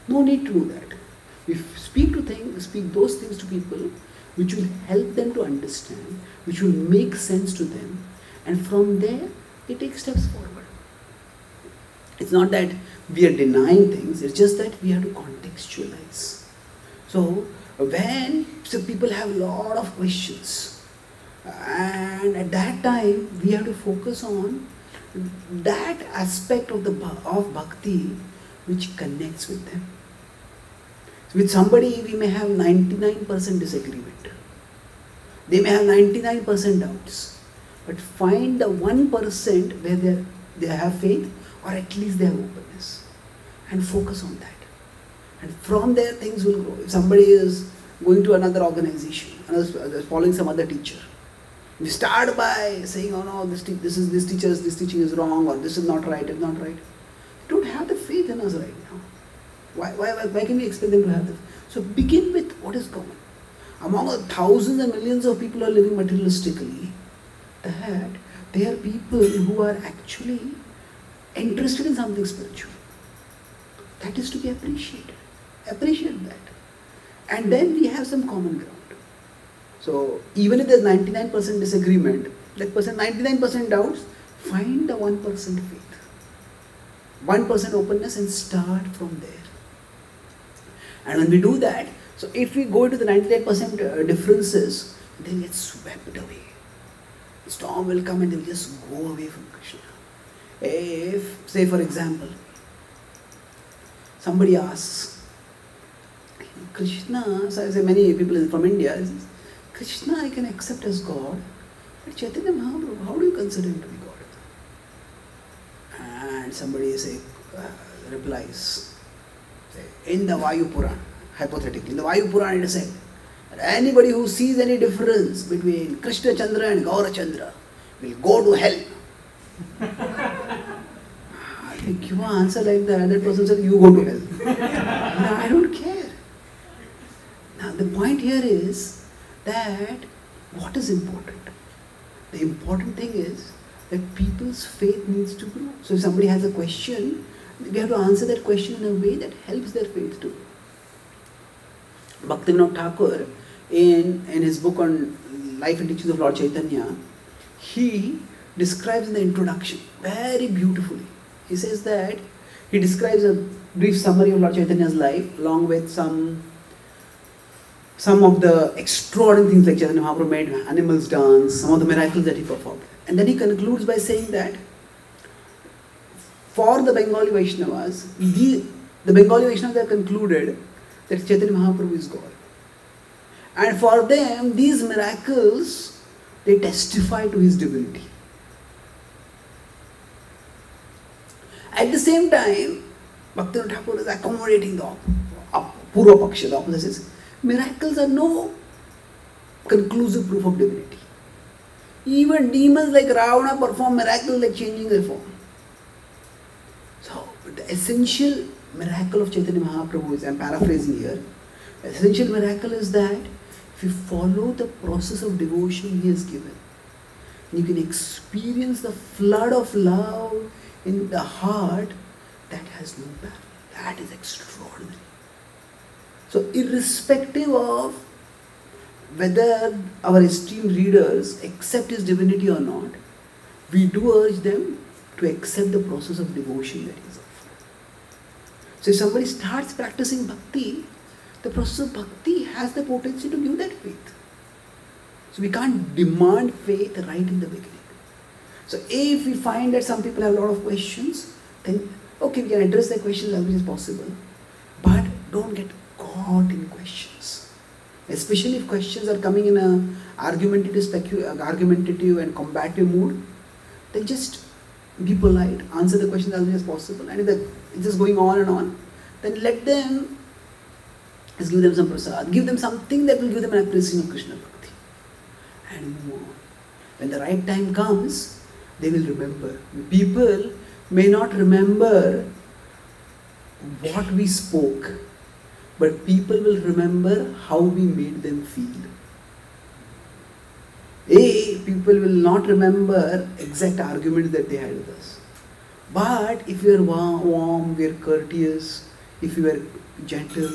No need to do that. We speak to things, speak those things to people which will help them to understand, which will make sense to them, and from there we take steps forward. It's not that we are denying things, it's just that we have to contextualize. So when so people have a lot of questions, and at that time we have to focus on that aspect of the of bhakti which connects with them. With somebody we may have 99% disagreement. They may have 99% doubts. But find the 1% where they, they have faith or at least they have openness. And focus on that. And from there things will grow. If somebody is going to another organization, another, uh, following some other teacher, we start by saying, oh no, this, this is this teacher, this teaching is wrong, or this is not right, it's not right. They don't have the faith in us right now. Why, why, why can we expect them to have this? So begin with what is common. Among thousands and millions of people who are living materialistically, that they are people who are actually interested in something spiritual. That is to be appreciated. Appreciate that. And then we have some common ground. So even if there's 99% disagreement, that person 99% doubts, find the 1% faith. 1% openness and start from there. And when we do that, so if we go into the 98% uh, differences, they'll get swept away. Storm will come and they'll just go away from Krishna. If, say for example, somebody asks, Krishna, so I say many people from India, says, Krishna I can accept as God, but Chaitanya Mahaprabhu, how do you consider him to be God? And somebody say, uh, replies, in the Vayu Puran, hypothetically, in the Vayu Puran it is said, anybody who sees any difference between Krishna Chandra and Gaura Chandra will go to hell. I think you answer like that, that person said, you go to hell. no, I don't care. Now the point here is that what is important? The important thing is that people's faith needs to grow. So if somebody has a question, we have to answer that question in a way that helps their faith to. Bhaktivinoda Thakur, in, in his book on life and teachings of Lord Chaitanya, he describes in the introduction very beautifully. He says that he describes a brief summary of Lord Chaitanya's life along with some some of the extraordinary things like Chaitanya Mahaprabhu made animals dance, some of the miracles that he performed. And then he concludes by saying that for the Bengali Vaishnavas, the, the Bengali Vaishnavas have concluded that Chaitanya Mahaprabhu is God. And for them, these miracles, they testify to his divinity. At the same time, Bhaktivinoda Thakur is accommodating the Purva Paksha, the opposite says, miracles are no conclusive proof of divinity. Even demons like Ravana perform miracles like changing their form. So, the essential miracle of Chaitanya Mahaprabhu is, I'm paraphrasing here, essential miracle is that if you follow the process of devotion he has given, you can experience the flood of love in the heart that has no parallel. That is extraordinary. So, irrespective of whether our esteemed readers accept his divinity or not, we do urge them to accept the process of devotion that is offering. So if somebody starts practicing bhakti, the process of bhakti has the potential to give that faith. So we can't demand faith right in the beginning. So if we find that some people have a lot of questions, then okay, we can address their questions as much as possible. But don't get caught in questions. Especially if questions are coming in a argumentative, argumentative and combative mood, then just be polite, answer the questions as much as possible. And if it's just going on and on, then let them, just give them some prasad, give them something that will give them an appreciation of Krishna Bhakti. And move on. When the right time comes, they will remember. People may not remember what we spoke, but people will remember how we made them feel. A, people will not remember exact arguments that they had with us. But if we are warm, we are courteous, if we are gentle,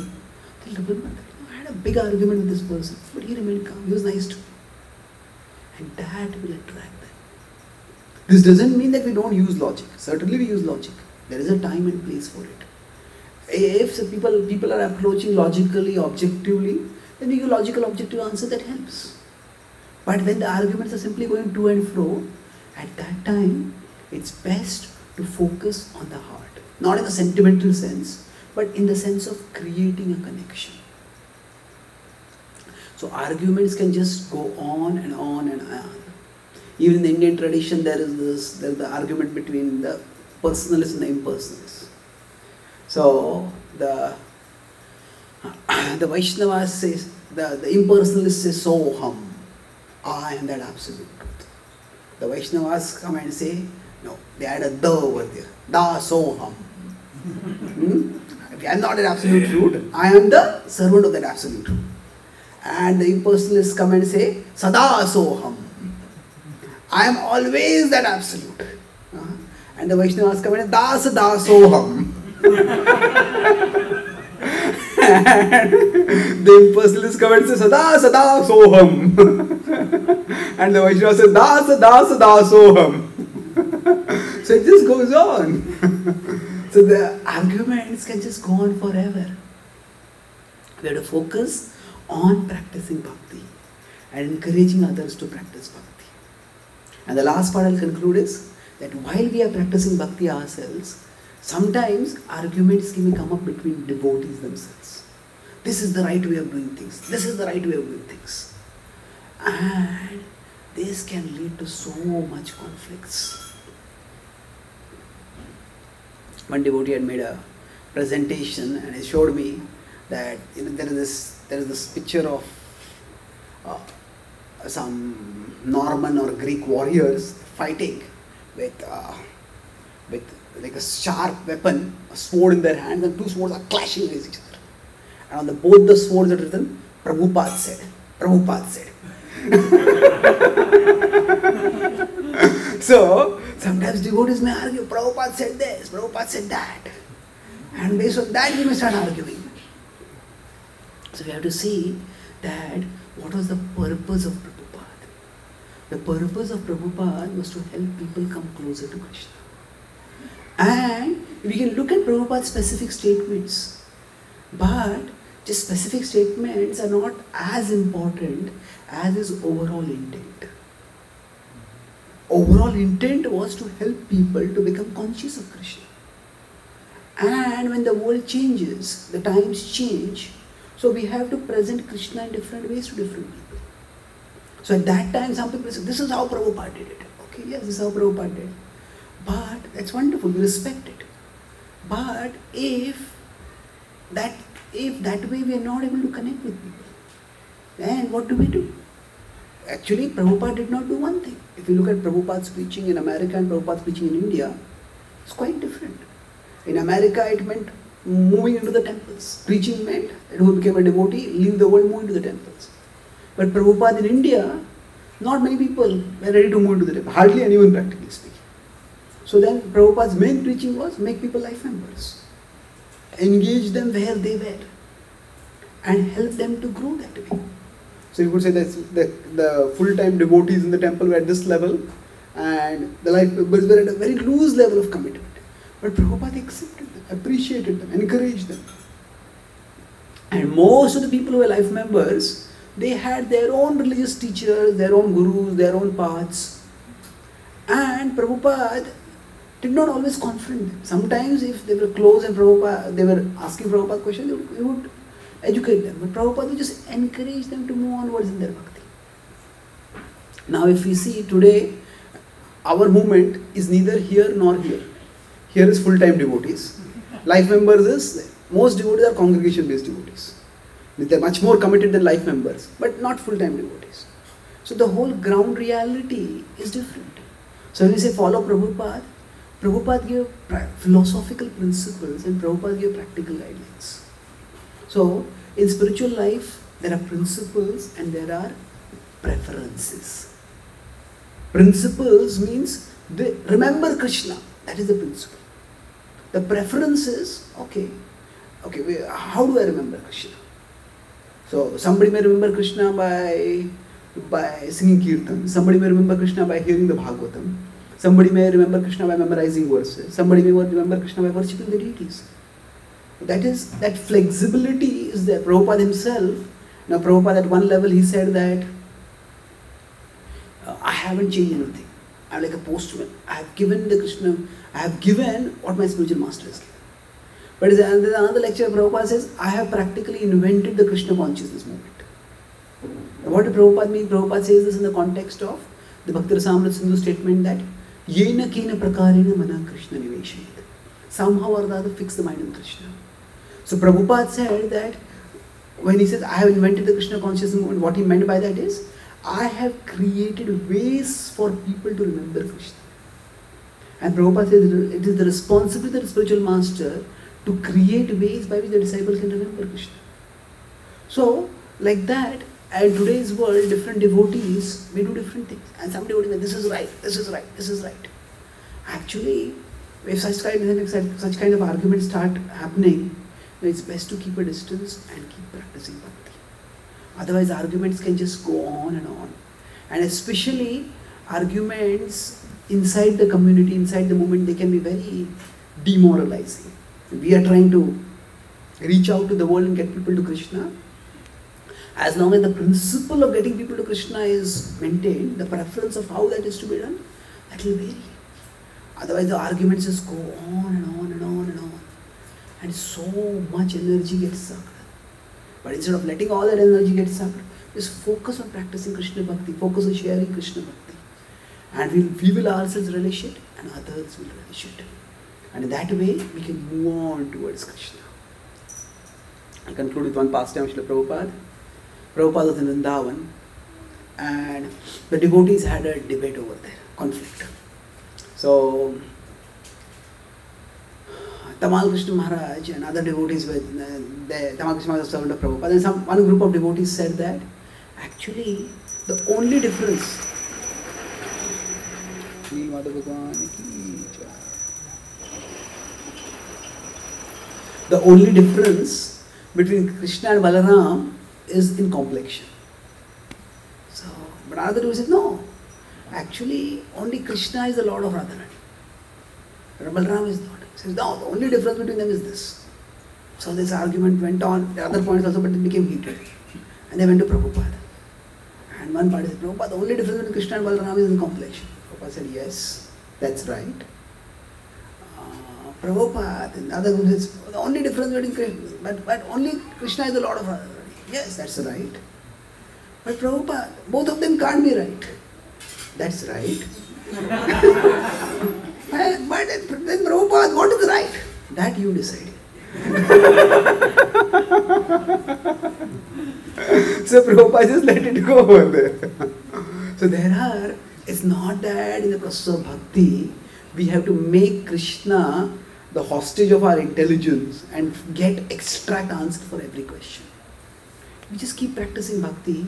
I had a big argument with this person, but he remained calm. He was nice to me. And that will attract them. This doesn't mean that we don't use logic. Certainly we use logic. There is a time and place for it. If people, people are approaching logically, objectively, then we logical, objective answer that helps. But when the arguments are simply going to and fro, at that time, it's best to focus on the heart. Not in the sentimental sense, but in the sense of creating a connection. So arguments can just go on and on and on. Even in the Indian tradition, there is this, there is the argument between the personalists and the impersonalists. So the the Vaishnavas says the, the impersonalist says so hum. I am that absolute truth. The Vaishnavas come and say, no, they add a the over there. Da soham. hmm? I am not an absolute truth. I am the servant of that absolute. And the impersonalists come and say, Sada soham. I am always that absolute. Uh-huh. And the Vaishnavas come and say, Das dasoham. and the impersonalist come and say, Sada sada soham. and the Vaishnavas say, Dasa, Dasa, Dasoham. so it just goes on. So the arguments can just go on forever. We have to focus on practicing bhakti and encouraging others to practice bhakti. And the last part I'll conclude is that while we are practicing bhakti ourselves, sometimes arguments can come up between devotees themselves. This is the right way of doing things. This is the right way of doing things and this can lead to so much conflicts. One devotee had made a presentation and he showed me that you know, there is this there is this picture of uh, some Norman or Greek warriors fighting with uh, with like a sharp weapon, a sword in their hand, and two swords are clashing against each other. And on the both the swords are written, Prabhupada said. Prabhupada said. so, sometimes devotees may argue, Prabhupada said this, Prabhupada said that. And based on that, we may start arguing. So, we have to see that what was the purpose of Prabhupada? The purpose of Prabhupada was to help people come closer to Krishna. And we can look at Prabhupada's specific statements, but just specific statements are not as important as his overall intent. Overall intent was to help people to become conscious of Krishna. And when the world changes, the times change, so we have to present Krishna in different ways to different people. So at that time, some people say, this is how Prabhupada did it. Okay, yes, this is how Prabhupada did. it. But that's wonderful, we respect it. But if that if that way we are not able to connect with people, then what do we do? Actually, Prabhupada did not do one thing. If you look at Prabhupada's preaching in America and Prabhupada's preaching in India, it's quite different. In America, it meant moving into the temples. Preaching meant that who became a devotee, leave the world, move into the temples. But Prabhupada in India, not many people were ready to move into the temple. Hardly anyone practically speaking. So then Prabhupada's main preaching was make people life members. Engage them where they were and help them to grow that way. So you could say that the, the full-time devotees in the temple were at this level and the life members were at a very loose level of commitment. But Prabhupada accepted them, appreciated them, encouraged them. And most of the people who were life members, they had their own religious teachers, their own gurus, their own paths. And Prabhupada did not always confront them. Sometimes if they were close and Prabhupada, they were asking Prabhupada questions, he would educate them. But Prabhupada would just encourage them to move onwards in their bhakti. Now, if we see today, our movement is neither here nor here. Here is full time devotees. Life members is most devotees are congregation based devotees. They're much more committed than life members, but not full time devotees. So the whole ground reality is different. So when we say follow Prabhupada, Prabhupada gave philosophical principles and Prabhupada gave practical guidelines. So in spiritual life, there are principles and there are preferences. Principles means they remember Krishna. That is the principle. The preference is okay. Okay, how do I remember Krishna? So somebody may remember Krishna by by singing kirtan. Somebody may remember Krishna by hearing the Bhagavatam. Somebody may remember Krishna by memorizing verses. Somebody may remember Krishna by worshipping the deities. That is that flexibility is there. Prabhupada himself. Now Prabhupada at one level he said that uh, I haven't changed anything. I'm like a postman. I have given the Krishna. I have given what my spiritual master has given. But there's another lecture Prabhupada says, I have practically invented the Krishna consciousness movement. What does Prabhupada mean? Prabhupada says this in the context of the Bhakti Rasamrita Sindhu statement that Yena kena prakarena mana Krishna niveshayat. Somehow or the other fix the mind on Krishna. So Prabhupada said that when he says I have invented the Krishna consciousness movement, what he meant by that is I have created ways for people to remember Krishna. And Prabhupada says it is the responsibility of the spiritual master to create ways by which the disciple can remember Krishna. So, like that, and today's world, different devotees may do different things. And some devotees say, this is right, this is right, this is right. Actually, if such kind of, such kind of arguments start happening, it's best to keep a distance and keep practicing bhakti. Otherwise, arguments can just go on and on. And especially arguments inside the community, inside the movement, they can be very demoralizing. We are trying to reach out to the world and get people to Krishna as long as the principle of getting people to Krishna is maintained, the preference of how that is to be done, that will vary. Otherwise, the arguments just go on and on and on and on. And so much energy gets sucked. But instead of letting all that energy get sucked, just focus on practicing Krishna Bhakti, focus on sharing Krishna Bhakti. And we'll, we will ourselves relish it, and others will relish it. And in that way, we can move on towards Krishna. I'll conclude with one pastime, Srila Prabhupada. Prabhupada was in Vrindavan and the devotees had a debate over there, conflict. So Tamal Krishna Maharaj and other devotees were there. Tamal Krishna was a servant of Prabhupada. And some, one group of devotees said that actually the only difference the only difference between Krishna and Balaram is in complexion. So, but another said, no, actually only Krishna is the Lord of Radharani. Balram is not. He says, no, the only difference between them is this. So this argument went on, the other points also, but it became heated. And they went to Prabhupada. And one party said, Prabhupada, the only difference between Krishna and Balaram is in complexion. Prabhupada said, yes, that's right. Uh, Prabhupada, and other group says, the only difference between Krishna, but, but only Krishna is the Lord of Radharani. Yes, that's right. But Prabhupada, both of them can't be right. That's right. but then Prabhupada, what is right? That you decide. so Prabhupada just let it go over there. so there are, it's not that in the process of bhakti, we have to make Krishna the hostage of our intelligence and get extract answer for every question. We just keep practicing bhakti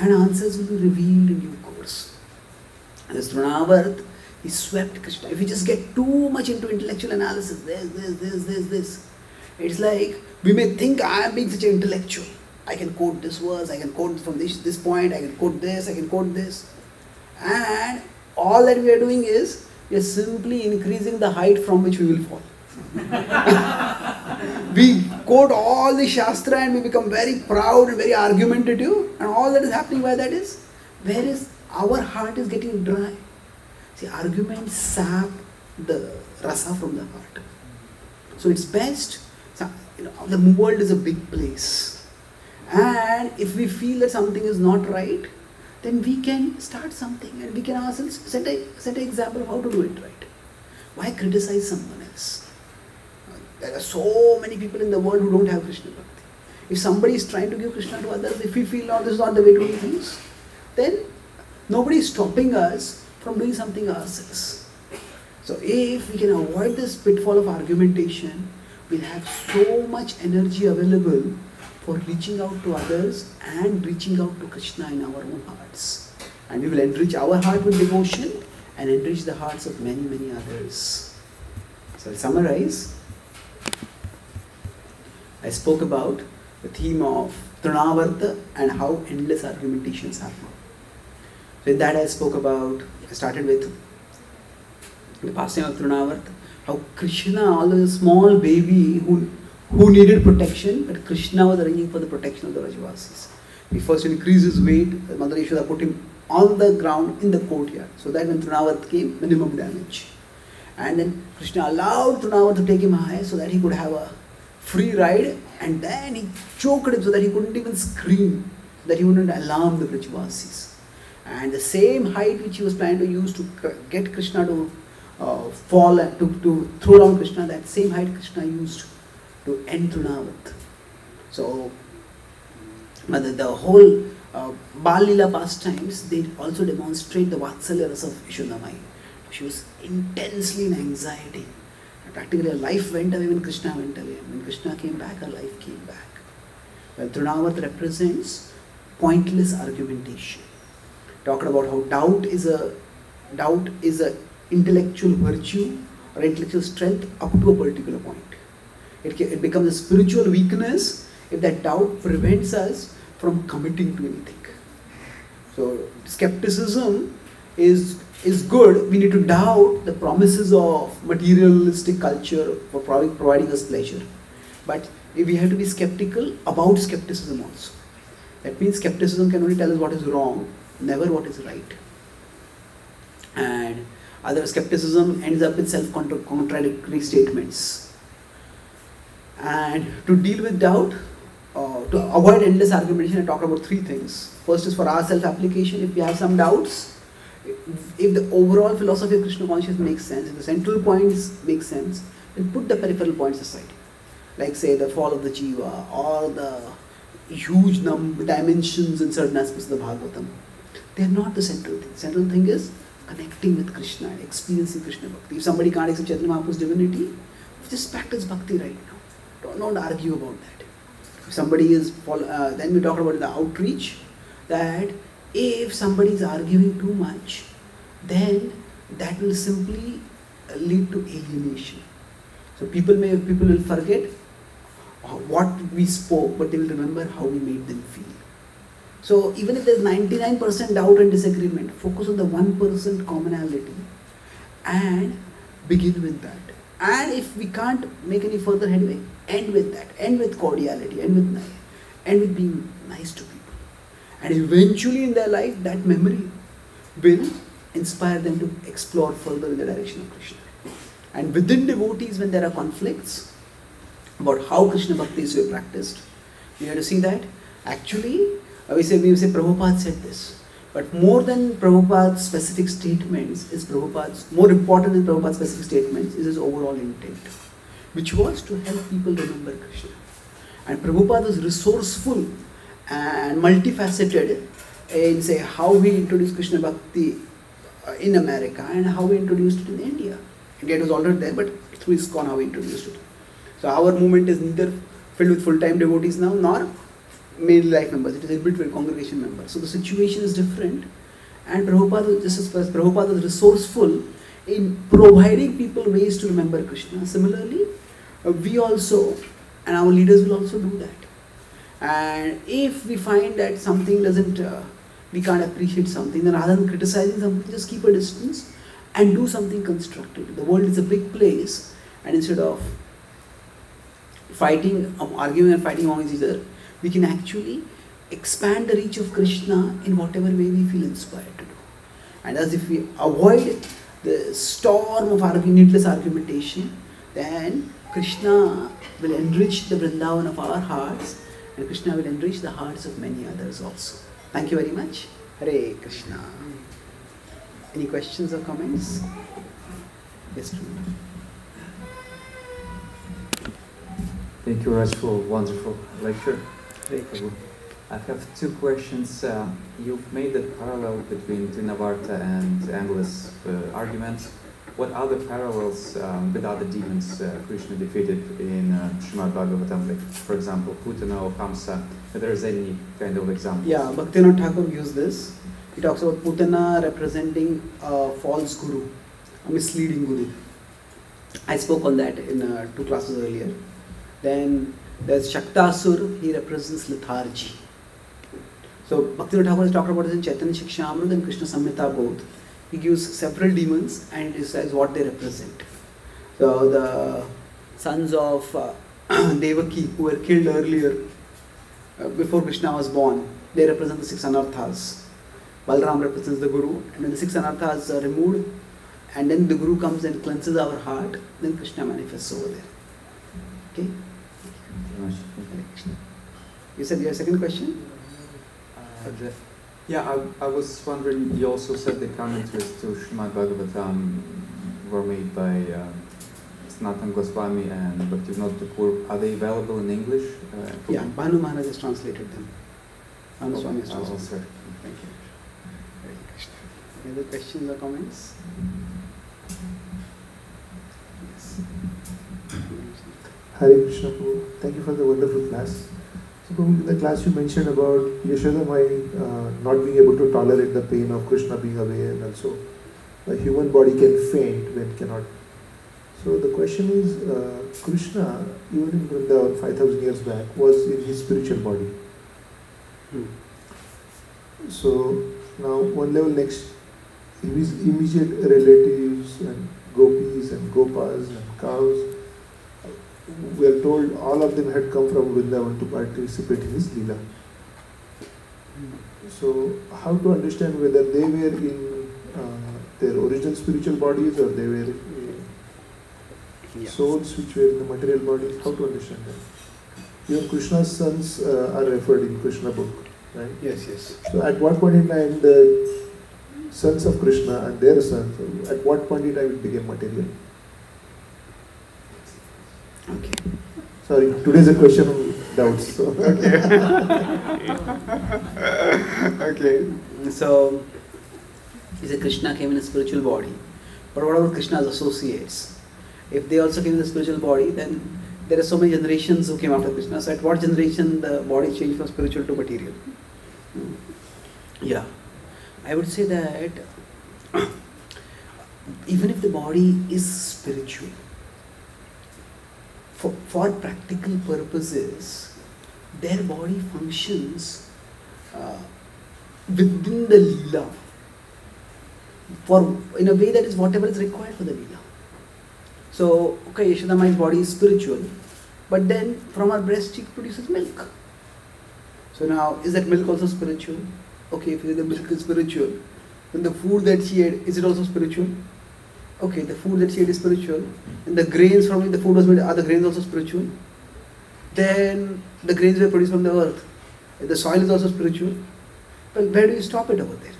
and answers will be revealed in due course. This Trinavarta, he swept Krishna. If you just get too much into intellectual analysis, this, this, this, this, this, it's like we may think I am being such an intellectual. I can quote this verse, I can quote from this, this point, I can quote this, I can quote this. And all that we are doing is we are simply increasing the height from which we will fall. we quote all the Shastra and we become very proud and very argumentative, and all that is happening by that is where is our heart is getting dry. See, arguments sap the rasa from the heart. So it's best, you know, the world is a big place. And if we feel that something is not right, then we can start something and we can ourselves set set an example of how to do it right. Why criticize someone else? There are so many people in the world who don't have Krishna Bhakti. If somebody is trying to give Krishna to others, if we feel no, this is not the way to do things, then nobody is stopping us from doing something ourselves. So if we can avoid this pitfall of argumentation, we'll have so much energy available for reaching out to others and reaching out to Krishna in our own hearts. And we will enrich our heart with devotion and enrich the hearts of many, many others. So I'll summarize. I spoke about the theme of Trinavarta and how endless argumentations happen. In that I spoke about, I started with the passing of Trinavarta, how Krishna, although a small baby who, who needed protection, but Krishna was arranging for the protection of the Brajavasis. He first increased his weight, Mother Yashoda put him on the ground in the courtyard, so that when Trinavarta came, minimum damage. And then Krishna allowed Trinavarta to take him high so that he could have a free ride and then he choked him so that he couldn't even scream, so that he wouldn't alarm the Brajavasis. And the same height which he was planning to use to get Krishna to uh, fall, to, to throw down Krishna, that same height Krishna used to end Trinavarta. So, the, the whole uh, Bal pastimes, they also demonstrate the Vatsalya of Yashodamai. She was intensely in anxiety Practically, her life went away when Krishna went away. When Krishna came back, her life came back. Well, Trinavarta represents pointless argumentation. Talked about how doubt is a doubt is a intellectual virtue or intellectual strength up to a particular point. It, it becomes a spiritual weakness if that doubt prevents us from committing to anything. So skepticism is is good, we need to doubt the promises of materialistic culture for providing us pleasure. But we have to be skeptical about skepticism also. That means skepticism can only tell us what is wrong, never what is right. And other skepticism ends up in self-contradictory statements. And to deal with doubt, uh, to avoid endless argumentation, I talk about three things. First is for our self-application. If we have some doubts, if the overall philosophy of Krishna consciousness makes sense, if the central points make sense, then put the peripheral points aside. Like say the fall of the jiva or the huge num dimensions in certain aspects of the Bhagavatam. They are not the central thing. Central thing is connecting with Krishna and experiencing Krishna Bhakti. If somebody can't accept Chaitanya Mahaprabhu's divinity, just practice Bhakti right now. Don't, don't argue about that. If somebody is, uh, then we talk about the outreach, that if somebody is arguing too much, then that will simply lead to alienation. So people may people will forget uh, what we spoke, but they will remember how we made them feel. So even if there's 99% doubt and disagreement, focus on the 1% commonality and begin with that. And if we can't make any further headway, end with that. End with cordiality, end with end with being nice to people. And eventually in their life, that memory will inspire them to explore further in the direction of Krishna. And within devotees, when there are conflicts about how Krishna Bhakti is practiced, we have to see that actually, we say, we say Prabhupada said this. But more than Prabhupada's specific statements is Prabhupada's, more important than Prabhupada's specific statements is his overall intent, which was to help people remember Krishna. And Prabhupada was resourceful and multifaceted in say how we introduced Krishna Bhakti uh, in America and how we introduced it in India. India was already there, but through ISKCON how we introduced it. So our movement is neither filled with full-time devotees now nor main life members. It is in between congregation members. So the situation is different. And Prabhupada, just as Prabhupada was resourceful in providing people ways to remember Krishna. Similarly, uh, we also, and our leaders will also do that. And if we find that something doesn't, uh, we can't appreciate something, then rather than criticizing something, just keep a distance and do something constructive. The world is a big place, and instead of fighting, um, arguing and fighting among each other, we can actually expand the reach of Krishna in whatever way we feel inspired to do. And as if we avoid the storm of our needless argumentation, then Krishna will enrich the Vrindavan of our hearts and Krishna will enrich the hearts of many others also. Thank you very much. Hare Krishna. Any questions or comments? Yes. Thank you, Raj, for a wonderful lecture. I have two questions. Uh, you've made the parallel between Trinavarta and endless uh, arguments. What other parallels um, with other demons uh, Krishna defeated in uh, Srimad Bhagavatam, like for example, Putana or Kamsa? If there is any kind of example. Yeah, Bhaktivinoda Thakur used this. He talks about Putana representing a false guru, a misleading guru. I spoke on that in uh, two classes earlier. Then there's Shakatasur, he represents lethargy. So Bhaktivinoda Thakur has talked about this in Chaitanya Shikshamrita and Krishna Samhita both. He gives several demons and he says what they represent. So the sons of uh, Devaki who were killed earlier uh, before Krishna was born, they represent the six anarthas. Balram represents the Guru, and when the six anarthas are removed, and then the Guru comes and cleanses our heart, then Krishna manifests over there. Okay? Very much. You said your second question? Uh, the- yeah, I, I was wondering, you also said the commentaries to Srimad Bhagavatam were made by um, Sanatan Goswami and Bhaktivinoda Thakur. Are they available in English? Uh, Yeah, people? Bhanu Maharaj has translated them. Bhanu Swami has Oh, translated sorry. them. Thank you. Any other questions or comments? Yes. Hare Krishna Prabhu. Thank you for the wonderful class. So in the class you mentioned about Yashoda Mai uh, not being able to tolerate the pain of Krishna being away and also the human body can faint when cannot. So the question is, uh, Krishna, even in Vrindavan 5000 years back, was in his spiritual body. Hmm. So now one level next, his immediate relatives and gopis and gopas and cows, we are told all of them had come from Vrindavan to participate in his lila. So how to understand whether they were in uh, their original spiritual bodies or they were Yeah. souls which were in the material bodies? How to understand that? Even Krishna's sons uh, are referred in Krishna book, right? Yes, yes. So at what point in time the sons of Krishna and their sons, at what point in time it became material? Okay. Sorry, today's a question of doubts. So. okay. So, he said Krishna came in a spiritual body. But what about Krishna's associates? If they also came in a spiritual body, then there are so many generations who came after Krishna. So, at what generation the body changed from spiritual to material? Yeah. I would say that even if the body is spiritual, for, for practical purposes, their body functions uh, within the lila for in a way that is whatever is required for the lila. So, okay, Yashodamai's body is spiritual, but then from her breast she produces milk. So now, is that milk also spiritual? Okay, if the milk is spiritual, then the food that she ate, is it also spiritual? Okay, the food that she ate is spiritual, and the grains from which the food was made, are the grains also spiritual? Then the grains were produced from the earth. and The soil is also spiritual. Well, where do you stop it over there?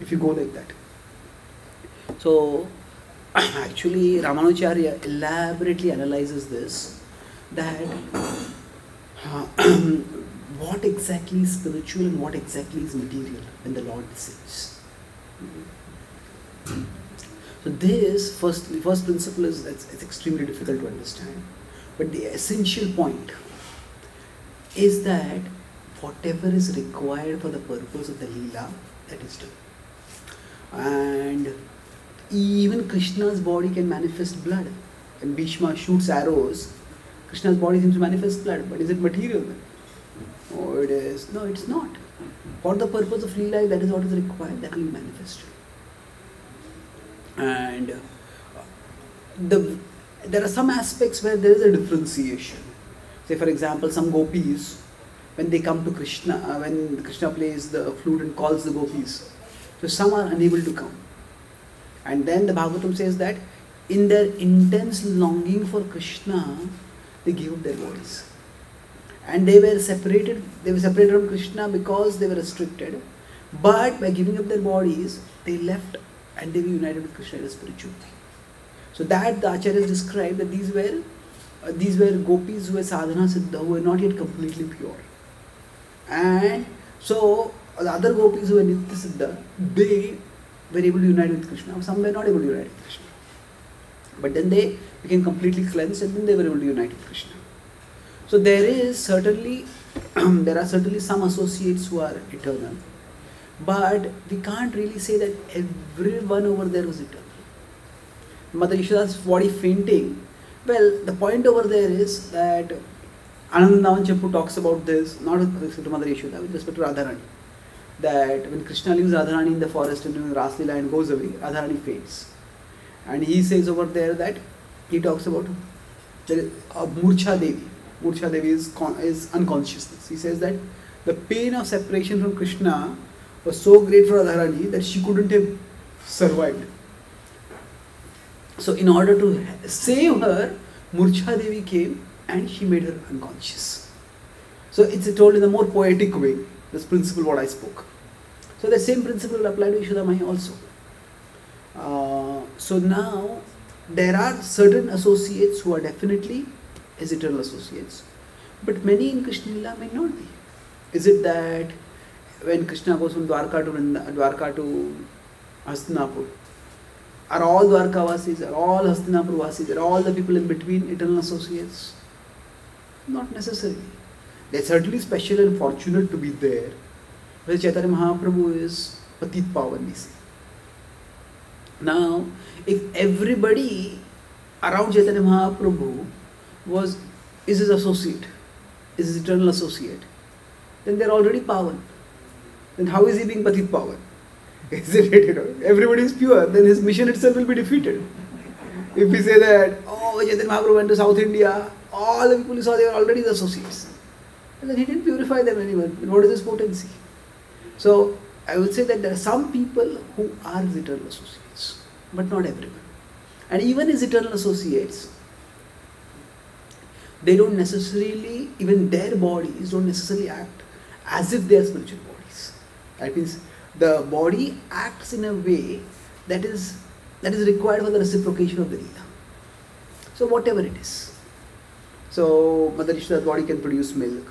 If you go like that. So, actually, Ramanujacharya elaborately analyzes this that what exactly is spiritual and what exactly is material when the Lord descends. So this first first principle is it's, it's extremely difficult to understand, but the essential point is that whatever is required for the purpose of the lila, that is done. And even Krishna's body can manifest blood. When Bhishma shoots arrows, Krishna's body seems to manifest blood, but is it material? Oh, it is. No, it's not. For the purpose of lila, that is what is required, that will be manifested. And the there are some aspects where there is a differentiation. Say, for example, some gopis, when they come to Krishna, uh, when Krishna plays the flute and calls the gopis, so some are unable to come. And then the Bhagavatam says that in their intense longing for Krishna, they give up their bodies. and they were separated. They were separated from Krishna because they were restricted. But by giving up their bodies, they left and they were united with Krishna in a spiritual way. So that the acharyas described that these were uh, these were gopis who were sadhana siddha who were not yet completely pure. And so the other gopis who were nitya siddha, they were able to unite with Krishna. Some were not able to unite with Krishna. But then they became completely cleansed and then they were able to unite with Krishna. So there is certainly there are certainly some associates who are eternal. But we can't really say that everyone over there was eternal. Mother Yashoda's body fainting. Well, the point over there is that Ananda Vrindavan Champu talks about this, not with respect to Mother Yashoda, with respect to Radharani. That when Krishna leaves Radharani in the forest and doing and goes away, Radharani faints. And he says over there that he talks about there is uh, a Murcha Devi. Murcha Devi is, con- is unconsciousness. He says that the pain of separation from Krishna was so great for Radharani that she couldn't have survived. So, in order to save her, Murcha Devi came and she made her unconscious. So, it's told in a more poetic way, this principle what I spoke. So, the same principle apply to Yashoda also. Uh, so, now there are certain associates who are definitely his eternal associates, but many in Krishna may not be. Is it that when Krishna goes from Dwarka to Dwarka to Hastinapur, are all Dwarka Vasis, are all Hastinapur Vasis, are all the people in between eternal associates? Not necessarily. They're certainly special and fortunate to be there. Where Chaitanya Mahaprabhu is Patit Pavan, we. Now, if everybody around Chaitanya Mahaprabhu was is his associate, is his eternal associate, then they're already Pavan. Then how is he being Patit Pavan? Isn't it? You know, everybody is pure, then his mission itself will be defeated. If we say that, oh, Chaitanya Mahaprabhu went to South India, all the people he saw, they were already the associates. And then he didn't purify them anymore. What is his potency? So, I would say that there are some people who are his eternal associates, but not everyone. And even his eternal associates, they don't necessarily, even their bodies don't necessarily act as if they are spiritual bodies. That means the body acts in a way that is that is required for the reciprocation of the Leela. So whatever it is. So Mother body can produce milk.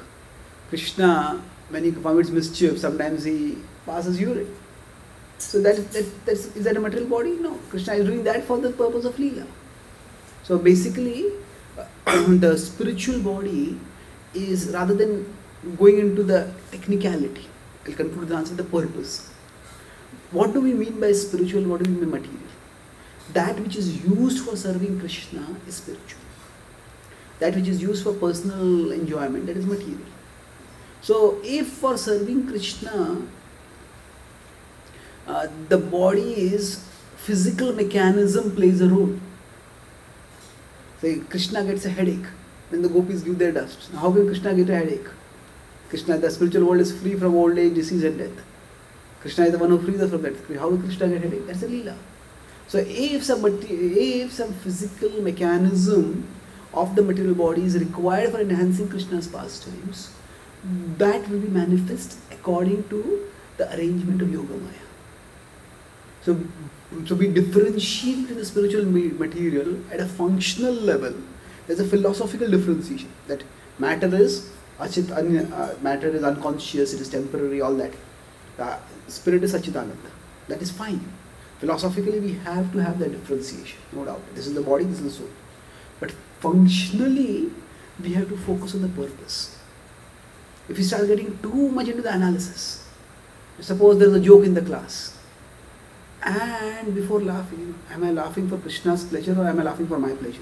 Krishna, when he commits mischief, sometimes he passes urine. So that, that that's, is that a material body? No. Krishna is doing that for the purpose of Leela. So basically, the spiritual body is rather than going into the technicality, I'll conclude the answer the purpose. What do we mean by spiritual? What do we mean by material? That which is used for serving Krishna is spiritual. That which is used for personal enjoyment, that is material. So, if for serving Krishna, uh, the body is physical mechanism plays a role. Say Krishna gets a headache, then the gopis give their dust. How can Krishna get a headache? Krishna, the spiritual world is free from old age, disease, and death. Krishna is the one who frees us from that. How will Krishna get headache? That's a leela. So, if some if some physical mechanism of the material body is required for enhancing Krishna's pastimes, that will be manifest according to the arrangement of Yoga Maya. So, so we differentiate the spiritual material at a functional level. There's a philosophical differentiation that matter is achit, uh, matter is unconscious, it is temporary, all that. Uh, spirit is Achitananda. That is fine. Philosophically, we have to have that differentiation, no doubt. This is the body, this is the soul. But functionally, we have to focus on the purpose. If we start getting too much into the analysis, suppose there is a joke in the class, and before laughing, am I laughing for Krishna's pleasure or am I laughing for my pleasure?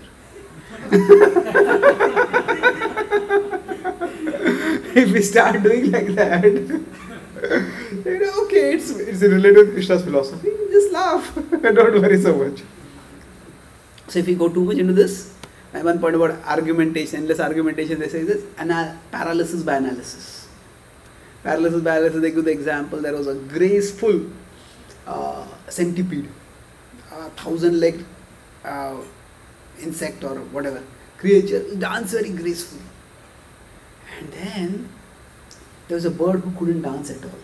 if we start doing like that, you know, okay, it's, it's related to Krishna's philosophy, just laugh, don't worry so much. So if we go too much into this, my one point about argumentation, endless argumentation, they say this, ana- paralysis by analysis. Paralysis by analysis, they give the example, there was a graceful uh, centipede, a thousand legged uh, insect or whatever creature, dance very gracefully. And then there was a bird who couldn't dance at all.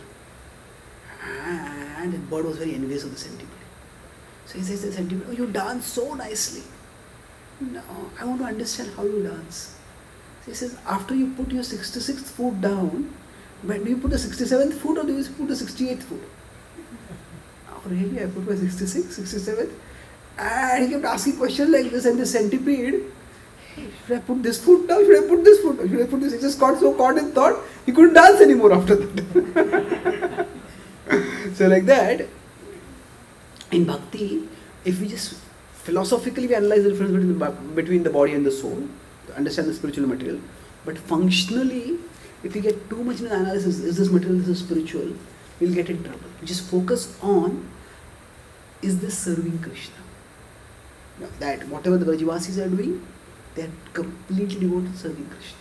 And the bird was very envious of the centipede. So he says to the centipede, Oh, you dance so nicely. No, I want to understand how you dance. So he says, After you put your 66th foot down, when do you put the 67th foot or do you put the 68th foot? Oh, really? I put my 66, 67? And he kept asking questions like this, and the centipede, should I put this foot down? Should I put this foot? Should I put this? He just got so caught in thought, he couldn't dance anymore after that. so, like that, in bhakti, if we just philosophically we analyze the difference between the, between the body and the soul, understand the spiritual material, but functionally, if we get too much in the analysis, is this material, is this spiritual, we'll get in trouble. We just focus on is this serving Krishna? Now, that whatever the Vrajavasis are doing, they are completely devoted to serving Krishna.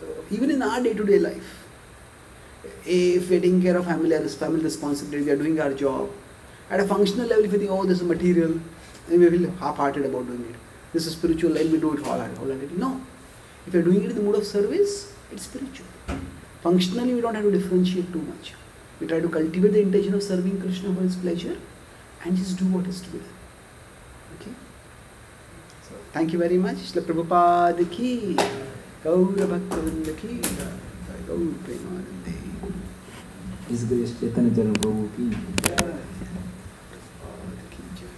So even in our day-to-day life, if we're taking care of family family responsibility, we are doing our job. At a functional level, if you think, oh, this is material, then we will half-hearted about doing it. This is spiritual, let me do it wholeheartedly. No. If you're doing it in the mood of service, it's spiritual. Functionally, we don't have to differentiate too much. We try to cultivate the intention of serving Krishna for his pleasure and just do what is to be done. Okay? So, thank you very much. Shri Prabhupada ki, Gaura Bhaktavrinda ki, Gaura Premanande. His Grace Chaitanya Prabhu ki